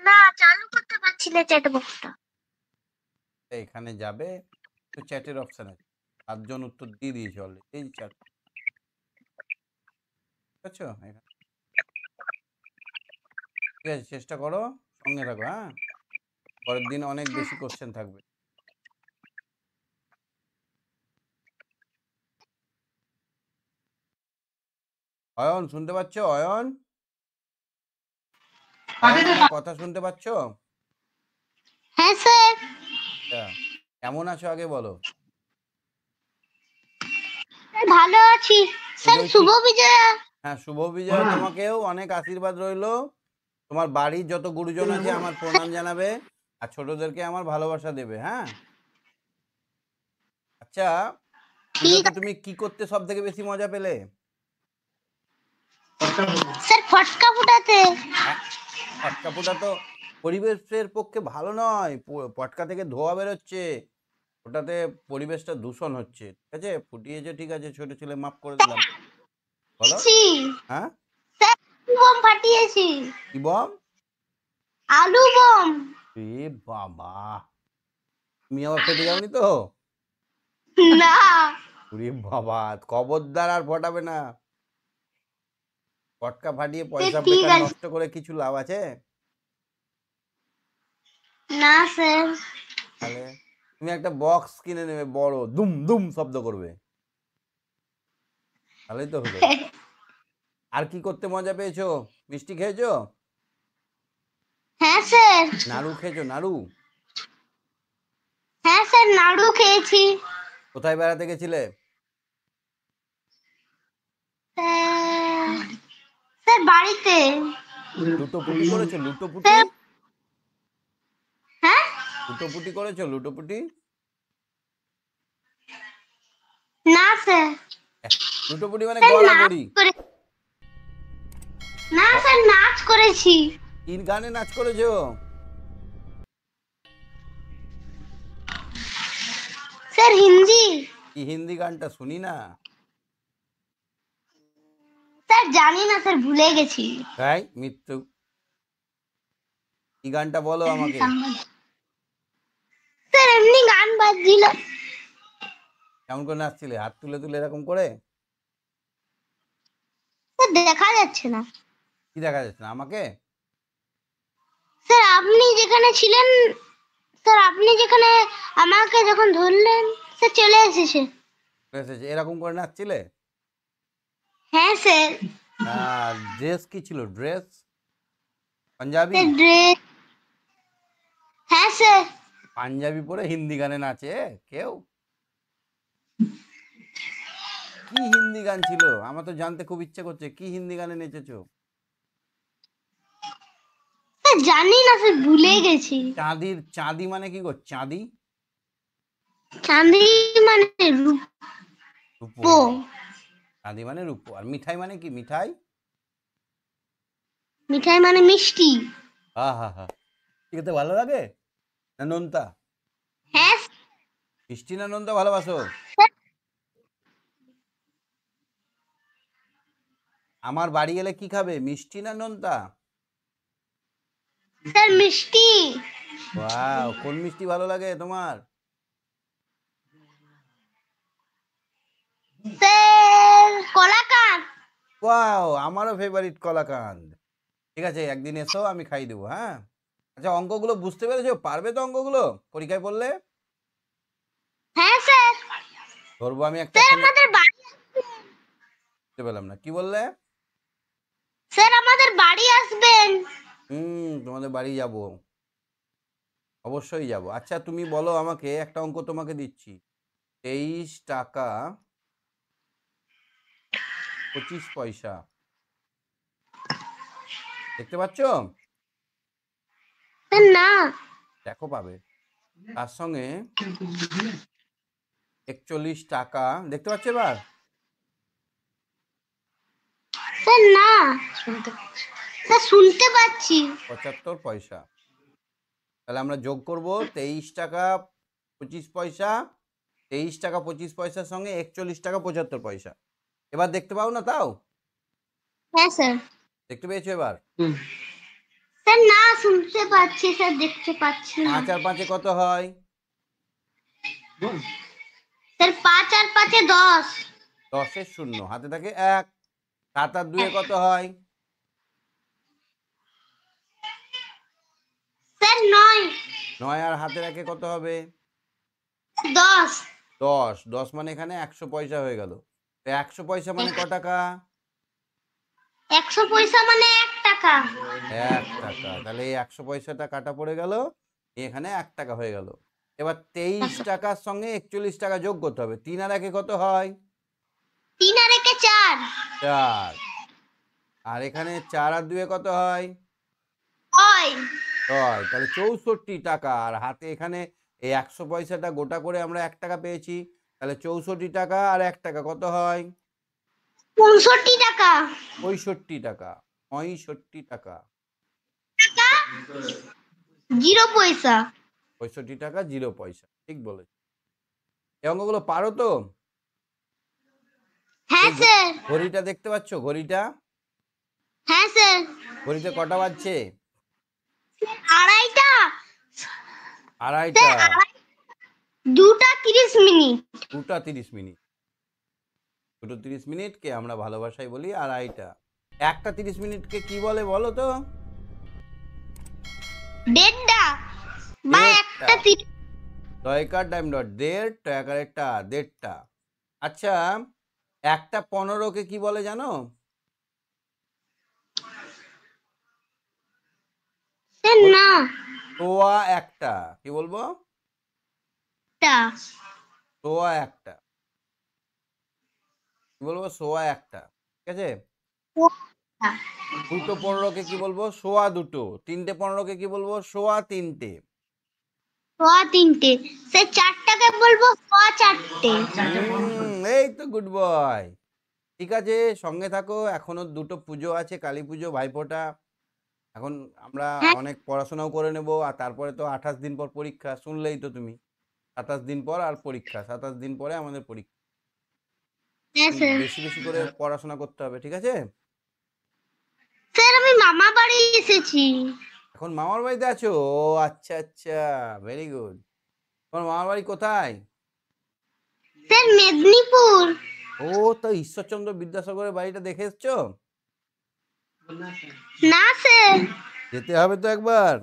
Speaker 3: না চালু করতে পারছি না চ্যাট বক্সটা
Speaker 1: এখানে যাবে তো চ্যাটের অপশন আছে। সাতজন উত্তর দিয়ে দিয়েছে অলরেডি এই চ্যাট বুঝছ? এখানে। ঠিক আছে চেষ্টা করো সঙ্গে থাকো হ্যাঁ? পরের দিন অনেক বেশি কোশ্চেন থাকবে। অয়ন শুনতে পাচ্ছ অয়ন? অয়ন, কথা শুনতে পাচ্ছ?
Speaker 3: হ্যাঁ স্যার।
Speaker 1: আচ্ছা কেমন আছো আগে বলো?
Speaker 3: ভালো আছি। স্যার শুভ বিজয়া।
Speaker 1: হ্যাঁ শুভ বিজয়। তোমাকেও অনেক আশীর্বাদ রইল। তোমার বাড়ির যত গুরুজন আছে আমার প্রণাম জানাবে আর ছোটদেরকে আমার ভালোবাসা দেবে হ্যাঁ? আচ্ছা তুমি কি করতে সব থেকে বেশি মজা পেলে?
Speaker 3: স্যার ফটকা ফুটাতে
Speaker 1: পটকা ফোটা তো পরিবেশের পক্ষে ভালো নয়। পটকা থেকে ধোয়া বেরোচ্ছে। ওটাতে পরিবেশটা দূষণ হচ্ছে। ঠিক আছে? ফুটিয়েছে ঠিক আছে ছোট ছেলে মাফ করে দিলাম। বলো। হ্যাঁ?
Speaker 3: স্যার বোম ফাটিয়েছি?
Speaker 1: কি বম?
Speaker 3: আলু বোম।
Speaker 1: এ বাবা। তুমি আবার ফেটে যাওনি তো?
Speaker 3: না।
Speaker 1: ওরে বাবা খবরদার আর ফটাবে না। পটকা ফাটিয়ে পয়সা বেকার নষ্ট করে কিছু লাভ আছে?
Speaker 3: না স্যার।
Speaker 1: তাহলে তুমি একটা বক্স কিনে নেবে বড় দুম দুম শব্দ করবে। তাহলেই তো হলো। আর কি করতে মজা পেয়েছ? মিষ্টি খেয়েছো?
Speaker 3: হ্যাঁ স্যার।
Speaker 1: নাড়ু খেয়েছো? নাড়ু?
Speaker 3: হ্যাঁ স্যার নাড়ু খেয়েছি।
Speaker 1: কোথায় বেড়াতে গেছিলে?
Speaker 3: স্যার বাড়িতে।
Speaker 1: লুটোপুটি করেছ? লুটোপুটি?
Speaker 3: হ্যাঁ।
Speaker 1: লুটোপুটি করেছ? লুটোপুটি?
Speaker 3: না স্যার।
Speaker 1: লুটোপুটি মানে
Speaker 3: নাচ
Speaker 1: গড়াগড়ি
Speaker 3: না স্যার নাচ করেছি।
Speaker 1: কি গানে নাচ করেছ?
Speaker 3: স্যার হিন্দি।
Speaker 1: কি হিন্দি গানটা? শুনি না।
Speaker 3: স্যার জানি না স্যার ভুলে গেছি।
Speaker 1: তাই মৃত্যু কি গানটা বলো আমাকে।
Speaker 3: স্যার এমনি গান বাজছিল।
Speaker 1: কেমন করে নাচছিলে? হাত তুলে তুলে এরকম করে?
Speaker 3: স্যার দেখা যাচ্ছে না।
Speaker 1: কি দেখা যাচ্ছে না? আমাকে?
Speaker 3: স্যার আপনি যেখানে ছিলেন স্যার আপনি যেখানে আমাকে যখন ধরলেন স্যার চলে এসেছে।
Speaker 1: এসেছে। এরকম করে নাচছিলে?
Speaker 3: হ্যাঁ স্যার।
Speaker 1: ড্রেস কি ছিল? ড্রেস পাঞ্জাবি?
Speaker 3: ড্রেস হ্যাঁ স্যার।
Speaker 1: পাঞ্জাবি পরে হিন্দি গানে নাচে কেউ? কি হিন্দি গান ছিল? আমার তো জানতে খুব ইচ্ছে করছে কি হিন্দি গানে নেচেছো?
Speaker 3: জানি না স্যার ভুলে গেছি।
Speaker 1: চাঁদির চাঁদি মানে কি গো? চাঁদি?
Speaker 3: চাঁদি মানে রূপো।
Speaker 1: রূপো মানে রূপো। আর মিঠাই মানে কি? মিঠাই?
Speaker 3: মিঠাই মানে মিষ্টি।
Speaker 1: হা হা হা। খেতে ভালো লাগে? না নোনতা?
Speaker 3: হ্যাঁ।
Speaker 1: মিষ্টি না নোনতা ভালোবাসো? আমার বাড়ি এলে কি খাবে? মিষ্টি না নোনতা?
Speaker 3: স্যার মিষ্টি।
Speaker 1: ওয়াও কোন মিষ্টি ভালো লাগে তোমার?
Speaker 3: স্যার
Speaker 1: ওয়াও আমারও ফেভারিট কলাকান্দ। ঠিক আছে একদিন এসো আমি খাই দেবো হ্যাঁ? আচ্ছা অঙ্কগুলো বুঝতে পেরেছ? পারবে তো অঙ্কগুলো? পরীক্ষায় পড়লে?
Speaker 3: হ্যাঁ স্যার।
Speaker 1: ধরবো আমি একটা
Speaker 3: স্যার আমাদের বাড়ি
Speaker 1: বুঝতে পেলাম না কি বললে?
Speaker 3: স্যার আমাদের বাড়ি আসবেন
Speaker 1: হুম তোমাদের বাড়ি যাব। অবশ্যই যাব। আচ্ছা তুমি বলো আমাকে একটা অঙ্ক তোমাকে দিচ্ছি। তেইশ টাকা পঁচিশ পয়সা। দেখতে পাচ্ছ?
Speaker 3: না।
Speaker 1: দেখো পাবে। তার সঙ্গে একচল্লিশ টাকা দেখতে পাচ্ছ এবার?
Speaker 3: না। শুনতে পাচ্ছি।
Speaker 1: পঁচাত্তর পয়সা। তাহলে আমরা যোগ করব তেইশ টাকা পঁচিশ পয়সা তেইশ টাকা পঁচিশ পয়সার সঙ্গে একচল্লিশ টাকা পঁচাত্তর পয়সা। এবার দেখতে পাও না তাও?
Speaker 3: হ্যাঁ স্যার।
Speaker 1: দেখতে পেয়েছ এবার?
Speaker 3: স্যার না শুনতে পাচ্ছি স্যার দেখতে পাচ্ছি না।
Speaker 1: পাঁচ আর পাঁচে কত হয়?
Speaker 3: স্যার পাঁচ আর পাঁচে দশ।
Speaker 1: দশের শূন্য হাতে থাকে এক। সাত আর দুয়ে কত হয়?
Speaker 3: স্যার নয়।
Speaker 1: নয় আর হাতে রাখে কত হবে?
Speaker 3: দশ।
Speaker 1: দশ। দশ মানে এখানে একশো পয়সা হয়ে গেল। তো একশো পয়সা মানে ক টাকা?
Speaker 3: একশো পয়সা মানে এক টাকা।
Speaker 1: এক টাকা। তাহলে এই একশো পয়সাটা কাটা পড়ে গেল এখানে এক টাকা হয়ে গেল। এবার তেইশ টাকার সঙ্গে একচল্লিশ টাকা যোগ করতে হবে। তিন আর একে কত হয়?
Speaker 3: তিন আর একে চার।
Speaker 1: চার। আর এখানে চার আর দুয়ে কত হয়? তাহলে চৌষট্টি টাকা। আর হাতে এখানে এই একশো পয়সাটা গোটা করে আমরা এক টাকা পেয়েছি। তাহলে চৌষট্টি টাকা আর এক টাকা কত হয়?
Speaker 3: পঁয়ষট্টি টাকা।
Speaker 1: পঁয়ষট্টি টাকা পঁয়ষট্টি টাকা।
Speaker 3: জিরো পয়সা।
Speaker 1: পঁয়ষট্টি টাকা জিরো পয়সা ঠিক বলেছ। এই অঙ্কগুলো পারো তো?
Speaker 3: হ্যাঁ স্যার।
Speaker 1: ঘড়িটা দেখতে পাচ্ছ? ঘড়িটা?
Speaker 3: হ্যাঁ স্যার।
Speaker 1: ঘড়িতে কটা বাজছে?
Speaker 3: আড়াইটা।
Speaker 1: আড়াইটা
Speaker 3: দুটা তিরিশ মিনিট।
Speaker 1: দুটা তিরিশ মিনিট। দুটো তিরিশ মিনিটকে আমরা ভালোবাসায় বলি আড়াইটা একটা তিরিশ মিনিটকে কি বলে বলো তো?
Speaker 3: দেড়টা বা একটা
Speaker 1: দয়কার টাইম ডট দেড় টয়াকারেরটা দেড়টা। আচ্ছা একটা পনেরোকে কি বলে জানো?
Speaker 3: না।
Speaker 1: সোয়া একটা। কি বলব?
Speaker 3: টা
Speaker 1: সোয়া একটা। কি বলব? সোয়া একটা। ঠিক আছে? দুটো পনেরোকে কি বলব? সোয়া দুটো। তিনটে পনেরোকে কি বলব? সোয়া তিনটে।
Speaker 3: সোয়া তিনটে। স্যার চারটাকে বলব সোয়া চারটে।
Speaker 1: এই তো গুড বয়। ঠিক আছে সঙ্গে থাকো। এখনও দুটো পুজো আছে কালী পুজো ভাইফোঁটা। এখন আমরা
Speaker 3: হ্যাঁ।
Speaker 1: অনেক পড়াশোনাও করে নেব। আর তারপরে তো আঠাশ দিন পর পরীক্ষা শুনলেই তো তুমি। সাতাশ দিন পর আর পরীক্ষা সাতাশ দিন পরে আমাদের পরীক্ষা। বেশি বেশি করে পড়াশোনা করতে হবে ঠিক আছে?
Speaker 3: স্যার আমি মামা বাড়ি এসেছি।
Speaker 1: এখন মামার বাড়িতে আছো? ও আচ্ছা আচ্ছা ভেরি গুড তোমার মামার বাড়ি কোথায়?
Speaker 3: স্যার মেদিনীপুর।
Speaker 1: ও তো ঈশ্বরচন্দ্র বিদ্যাসাগরের বাড়িটা দেখে এসছো?
Speaker 3: না স্যার।
Speaker 1: যেতে হবে তো একবার।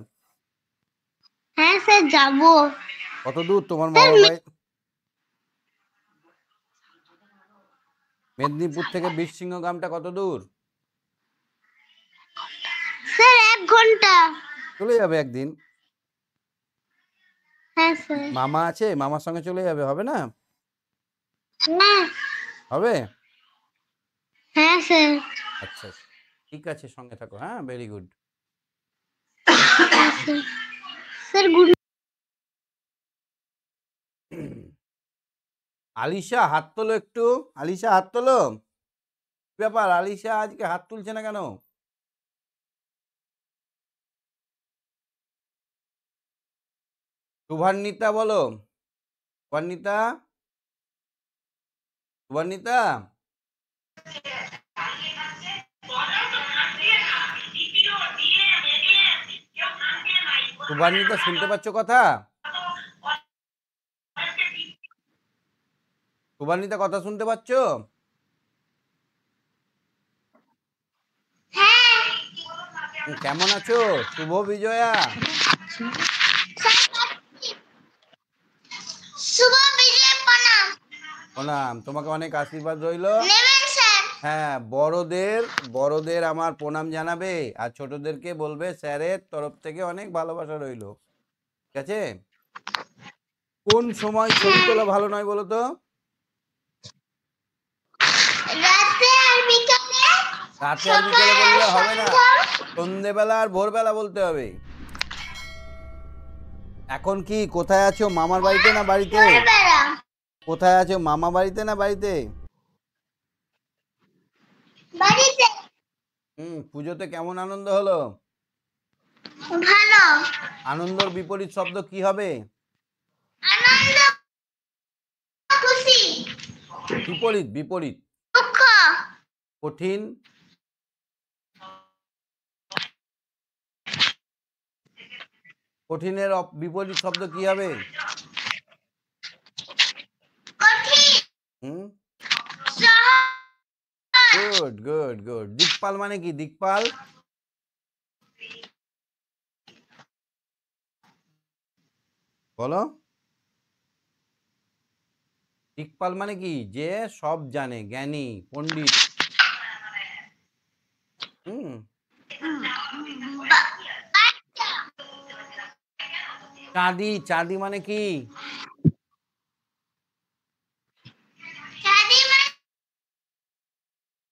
Speaker 3: হ্যাঁ স্যার যাব।
Speaker 1: কত দূর তোমার মামার বাড়ি? মেদিনীপুর থেকে বীরসিংহ গ্রামটা কত দূর?
Speaker 3: স্যার এক ঘণ্টা।
Speaker 1: চলে যাবে একদিন।
Speaker 3: হ্যাঁ স্যার।
Speaker 1: মামা আছে? মামার সঙ্গে চলে যাবে হবে না? হবে?
Speaker 3: হ্যাঁ স্যার।
Speaker 1: আচ্ছা ঠিক আছে সঙ্গে থাকো। হ্যাঁ very good
Speaker 3: sir good
Speaker 1: Alisha, হাত তোলো একটু। আলিশা, হাত তোলো। ব্যাপার? আলিশা আজকে হাত তুলছে না কেন? শুভান্বিতা, বলো। শুভান্বিতা? শুভান্বিতা? শুভান্বিতা, শুনতে পাচ্ছ কথা? শুভান্বিতা কথা শুনতে পাচ্ছ? কেমন আছো? শুভ বিজয়া।
Speaker 3: প্রণাম।
Speaker 1: তোমাকে অনেক আশীর্বাদ রইল। হ্যাঁ বড়দের বড়দের আমার প্রণাম জানাবে আর ছোটদেরকে বলবে স্যারের তরফ থেকে অনেক ভালোবাসা রইল। ঠিক আছে? কোন সময় ছবি তোলা ভালো নয় বলো তো
Speaker 3: রাতে আর বিকালে
Speaker 1: রাতে আর বিকেলে বললে হবে না। সন্ধেবেলা আর ভোরবেলা বলতে হবে। এখন কি কোথায় আছো? মামার বাড়িতে না বাড়িতে? কোথায় আছো? মামা বাড়িতে না বাড়িতে?
Speaker 3: বাড়িতে।
Speaker 1: হুম পুজোতে কেমন আনন্দ হলো?
Speaker 3: ভালো।
Speaker 1: আনন্দর বিপরীত শব্দ কি হবে?
Speaker 3: আনন্দ খুশি।
Speaker 1: বিপরীত বিপরীত। কঠিন কঠিনের বিপরীত শব্দ কি হবে? Good good good. দিকপাল মানে কি? দিকপাল? বলো। দিকপাল মানে কি? যে সব জানে, জ্ঞানী, পণ্ডিত চাঁদি চাঁদি মানে কি?
Speaker 3: চাঁদিমা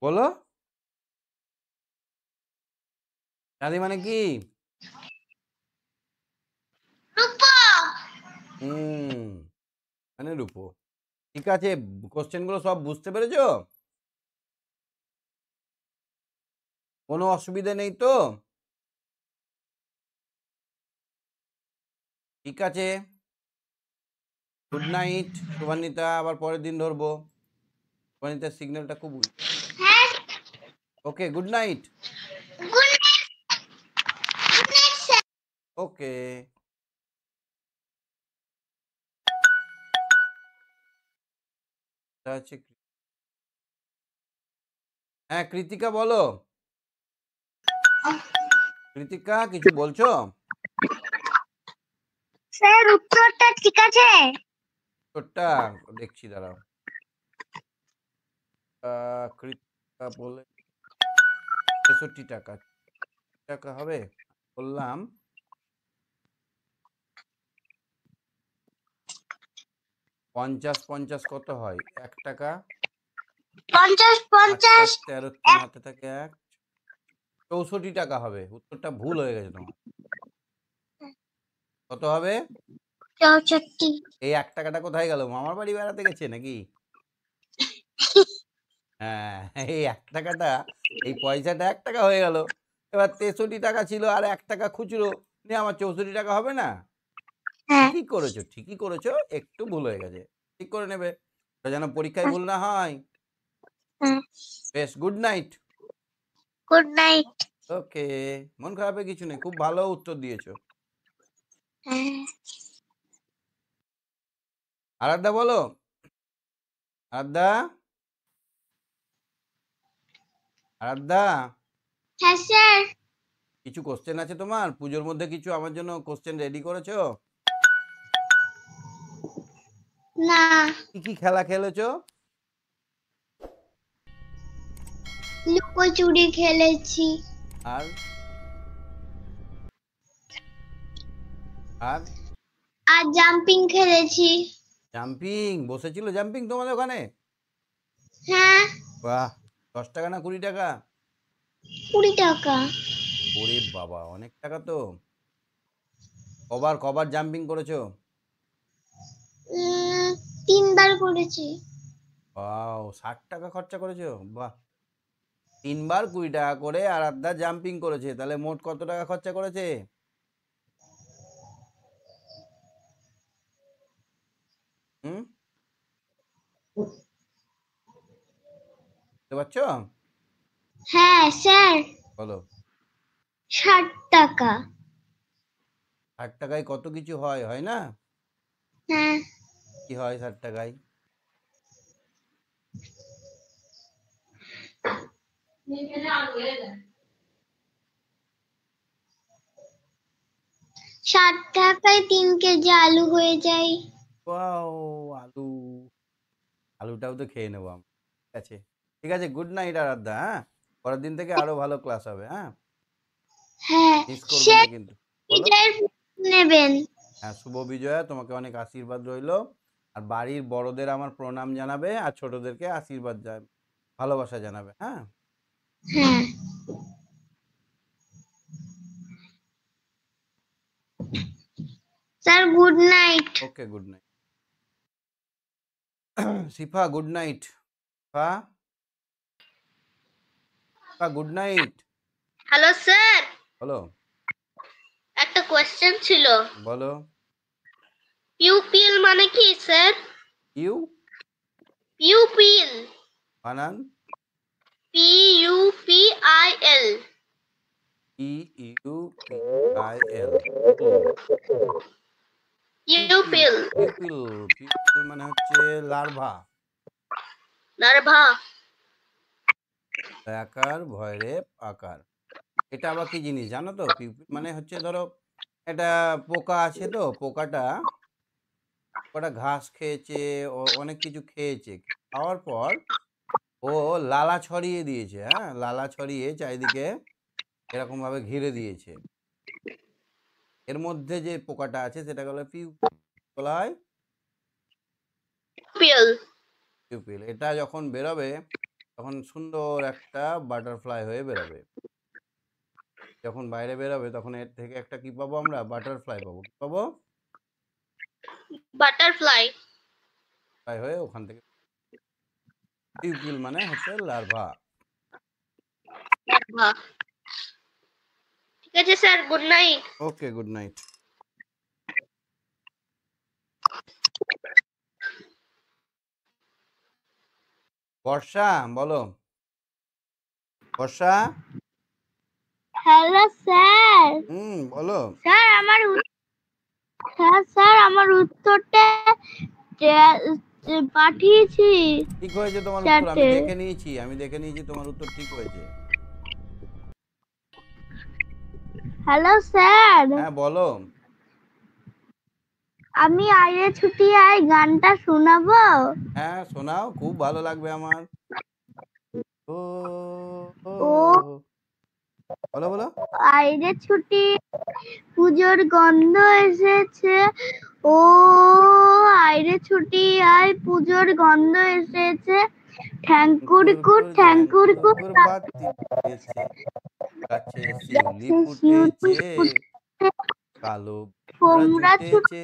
Speaker 1: বলো। চাঁদি মানে কি?
Speaker 3: রূপ।
Speaker 1: হুম মানে রূপো। ঠিক আছে কোশ্চেনগুলো সব বুঝতে পেরেছ? কোনো অসুবিধা নেই তো? ঠিক আছে? Good night Shubhanwita. আবার পরের দিন ধরবো। শুভান্বিতার সিগন্যালটা খুব ওকে গুড নাইট ওকে আছে হ্যাঁ কৃতিকা বলো। কৃতিকা কিছু বলছো?
Speaker 3: স্যার উত্তরটা ঠিক আছে?
Speaker 1: তোরটা দেখছি দাঁড়াও। কৃতিকা বলে তেষট্টি টাকা। টাকা হবে? বললাম। পঞ্চাশ পঞ্চাশ কত হয়? এক টাকা?
Speaker 3: পঞ্চাশ পঞ্চাশ
Speaker 1: তেরো হাতে থাকে এক। চৌষট্টি টাকা হবে। উত্তরটা ভুল হয়ে গেছে তোমার। কত হবে?
Speaker 3: চৌষট্টি।
Speaker 1: এই এক টাকাটা কোথায় গেল? মামার বাড়ি বেড়াতে গেছে নাকি? হ্যাঁ এই এক টাকাটা এই পয়সাটা এক টাকা হয়ে গেল। এবার তেষট্টি টাকা ছিল আর এক টাকা খুচরো। নিয়ে আমার চৌষট্টি টাকা হবে না?
Speaker 3: হ্যাঁ।
Speaker 1: করেছ ঠিকই করেছ একটু ভুল হয়ে গেছে। ঠিক করে নেবে। যেন পরীক্ষায় ভুল না হয়। বেশ good night
Speaker 3: good night
Speaker 1: okay মন খারাপের কিছু নেই খুব ভালো উত্তর দিয়েছ।
Speaker 3: হ্যাঁ
Speaker 1: আরাধ্যা বলো। আরাধ্যা। আরাধ্যা।
Speaker 3: হ্যাঁ স্যার।
Speaker 1: কিছু কোশ্চেন আছে তোমার? পুজোর মধ্যে কিছু আমার জন্য কোশ্চেন রেডি করেছ?
Speaker 3: না।
Speaker 1: কি কি খেলা খেলেছো?
Speaker 3: লুকোচুরি খেলেছি।
Speaker 1: আর? আর?
Speaker 3: আর জাম্পিং খেলেছি।
Speaker 1: জাম্পিং বসেছিল জাম্পিং তোমাদের ওখানে?
Speaker 3: হ্যাঁ।
Speaker 1: বাহ দশ টাকা না কুড়ি টাকা?
Speaker 3: কুড়ি টাকা।
Speaker 1: ওরে বাবা অনেক টাকা তো। কবার কবার জাম্পিং করেছ?
Speaker 3: তিনবার করেছি।
Speaker 1: বাও ষাট টাকা খরচা করেছ? বাহ। তিনবার কুড়ি টাকা করে আর আধা জাম্পিং করেছে তাহলে মোট কত টাকা খরচা করেছে? হুম? বুঝতে পারছ?
Speaker 3: হ্যাঁ স্যার।
Speaker 1: বলো।
Speaker 3: ষাট টাকা।
Speaker 1: ষাট টাকায় কত কিছু হয় হয় না?
Speaker 3: হ্যাঁ।
Speaker 1: কি হয় ষাট টাকায়?
Speaker 3: ষাট টাকায় তিন কেজি আলু হয়ে যায়।
Speaker 1: ওয়াও আলু। আলুটাও তো খেয়ে নেব আমি ঠিক আছে। ঠিক আছে গুড নাইট আরাধ্যা হ্যাঁ? পরের দিন থেকে আরও ভালো ক্লাস হবে হ্যাঁ?
Speaker 3: হ্যাঁ
Speaker 1: মিস করবে না কিন্তু।
Speaker 3: নেবেন।
Speaker 1: হ্যাঁ শুভ বিজয়া তোমাকে অনেক আশীর্বাদ রইল। আর বাড়ির বড়দের আমার প্রণাম জানাবে আর ছোটদেরকে আশীর্বাদ জানাবে ভালোবাসা জানাবে হ্যাঁ?
Speaker 3: হ্যাঁ। Sir good night
Speaker 1: okay good night Shifa good night Shifa Shifa good night
Speaker 2: hello sir
Speaker 1: বলো
Speaker 2: একটা কোশ্চেন ছিল।
Speaker 1: বলো।
Speaker 2: পিউপিল মানে কি স্যার
Speaker 1: ইউ
Speaker 2: পিউপিল
Speaker 1: বানান।
Speaker 2: P U P I L
Speaker 1: E U P I L
Speaker 2: pupil
Speaker 1: pupil pupil মানে হচ্ছে larva.
Speaker 2: Larva.
Speaker 1: আকার ভয়রে আকার এটা আবার কি জিনিস জানো তো? পিপিল মানে হচ্ছে ধরো এটা পোকা আছে তো পোকাটা পোকাটা ঘাস খেয়েছে ও অনেক কিছু খেয়েছে। খাওয়ার পর ও লালা ছড়িয়ে দিয়েছে হ্যাঁ? লালা ছড়িয়ে চারিদিকে এরকম ভাবে ঘিরে দিয়েছে। এর মধ্যে যে পোকাটা আছে সেটা বলে পিউ বলা হয়
Speaker 2: পিউপিল।
Speaker 1: পিউপিল এটা যখন বেরোবে তখন সুন্দর একটা বাটারফ্লাই হয়ে বেরোবে। যখন বাইরে বেরোবে তখন এর থেকে একটা কি পাবো আমরা? বাটারফ্লাই পাবো। কি পাবো?
Speaker 2: বাটারফ্লাই।
Speaker 1: প্রায় হয়ে ওখান থেকে পিউপিল মানে হচ্ছে লার্ভা।
Speaker 3: ঠিক আছে sir good night
Speaker 1: okay good night Barsha বলো। বর্ষা
Speaker 5: হ্যালো স্যার
Speaker 1: হুম বলো।
Speaker 5: স্যার আমার হ্যাঁ স্যার আমার উত্তরটা পাঠিয়েছি
Speaker 1: ঠিক হয়েছে তোমার উত্তর আমি দেখে নিয়েছি আমি দেখে নিয়েছি তোমার উত্তর ঠিক হয়েছে।
Speaker 5: হ্যালো স্যার
Speaker 1: হ্যাঁ বলো।
Speaker 5: আমি আইরে ছুটি আই গানটা শোনাবো?
Speaker 1: হ্যাঁ শোনাও খুব ভালো লাগবে আমার। ও ও,
Speaker 5: ও।
Speaker 1: বলো বলো।
Speaker 5: আইরে ছুটি পুজোর গন্ধ এসেছে। ও আইরে ছুটি আয় পুজোর গন্ধ এসেছে।
Speaker 1: কালো ফুটেছে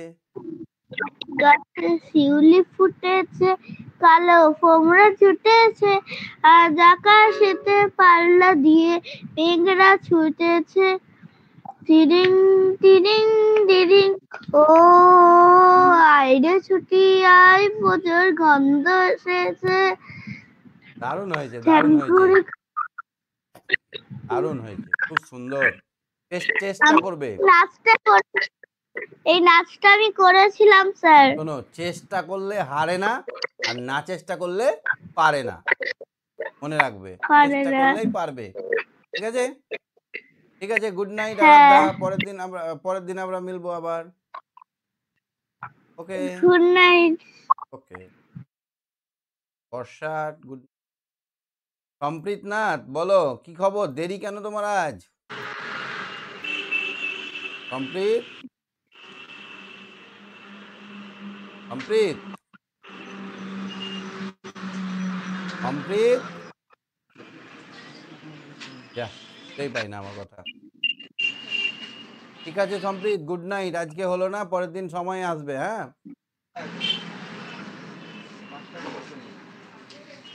Speaker 5: গাছে শিউলি ফুটেছে, কালো ফোমরা ছুটেছে আকাশেতে পাল্লা দিয়ে মেঘরা ছুটেছে। ও আইরে ছুটি, আই পুজোর গন্ধ এসেছে।
Speaker 1: দারুণ হয়েছে দারুণ হয়েছে। দারুণ হয়েছে খুব সুন্দর। চেস- চেষ্টা করবে।
Speaker 5: এই নাচটা আমি করেছিলাম স্যার।
Speaker 1: শোনো চেষ্টা করলে হারে না আর না চেষ্টা করলে পারে না। মনে রাখবে
Speaker 5: পারে
Speaker 1: চেষ্টা
Speaker 5: না।
Speaker 1: করলেই পারবে। ঠিক আছে? ঠিক আছে গুড নাইট
Speaker 5: হ্যাঁ।
Speaker 1: পরের দিন আমরা পরের দিন আমরা মিলবো আবার। Okay
Speaker 5: good night.
Speaker 1: Okay Barsha good Sampreet Nath, বলো, কি খবর? দেরি কেন তোমার আজ? সম্প্রীত? সম্প্রীত? সম্প্রীত? সেই পাই না আমার কথা। ঠিক আছে, সম্প্রীত গুড নাইট আজকে হলো না, পরের দিন সময় আসবে হ্যাঁ?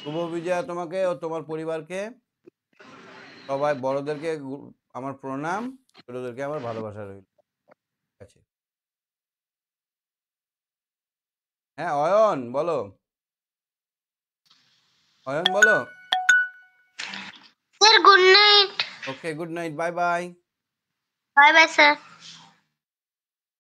Speaker 1: শুভ বিজয়া তোমাকে ও তোমার পরিবারকে। সবাই বড়দেরকে আমার প্রণাম ছোটদেরকে আমার ভালোবাসা রইল। আছে। হ্যাঁ অয়ন বলো। অয়ন বলো।
Speaker 3: Sir good night
Speaker 1: okay good night bye bye
Speaker 3: bye bye sir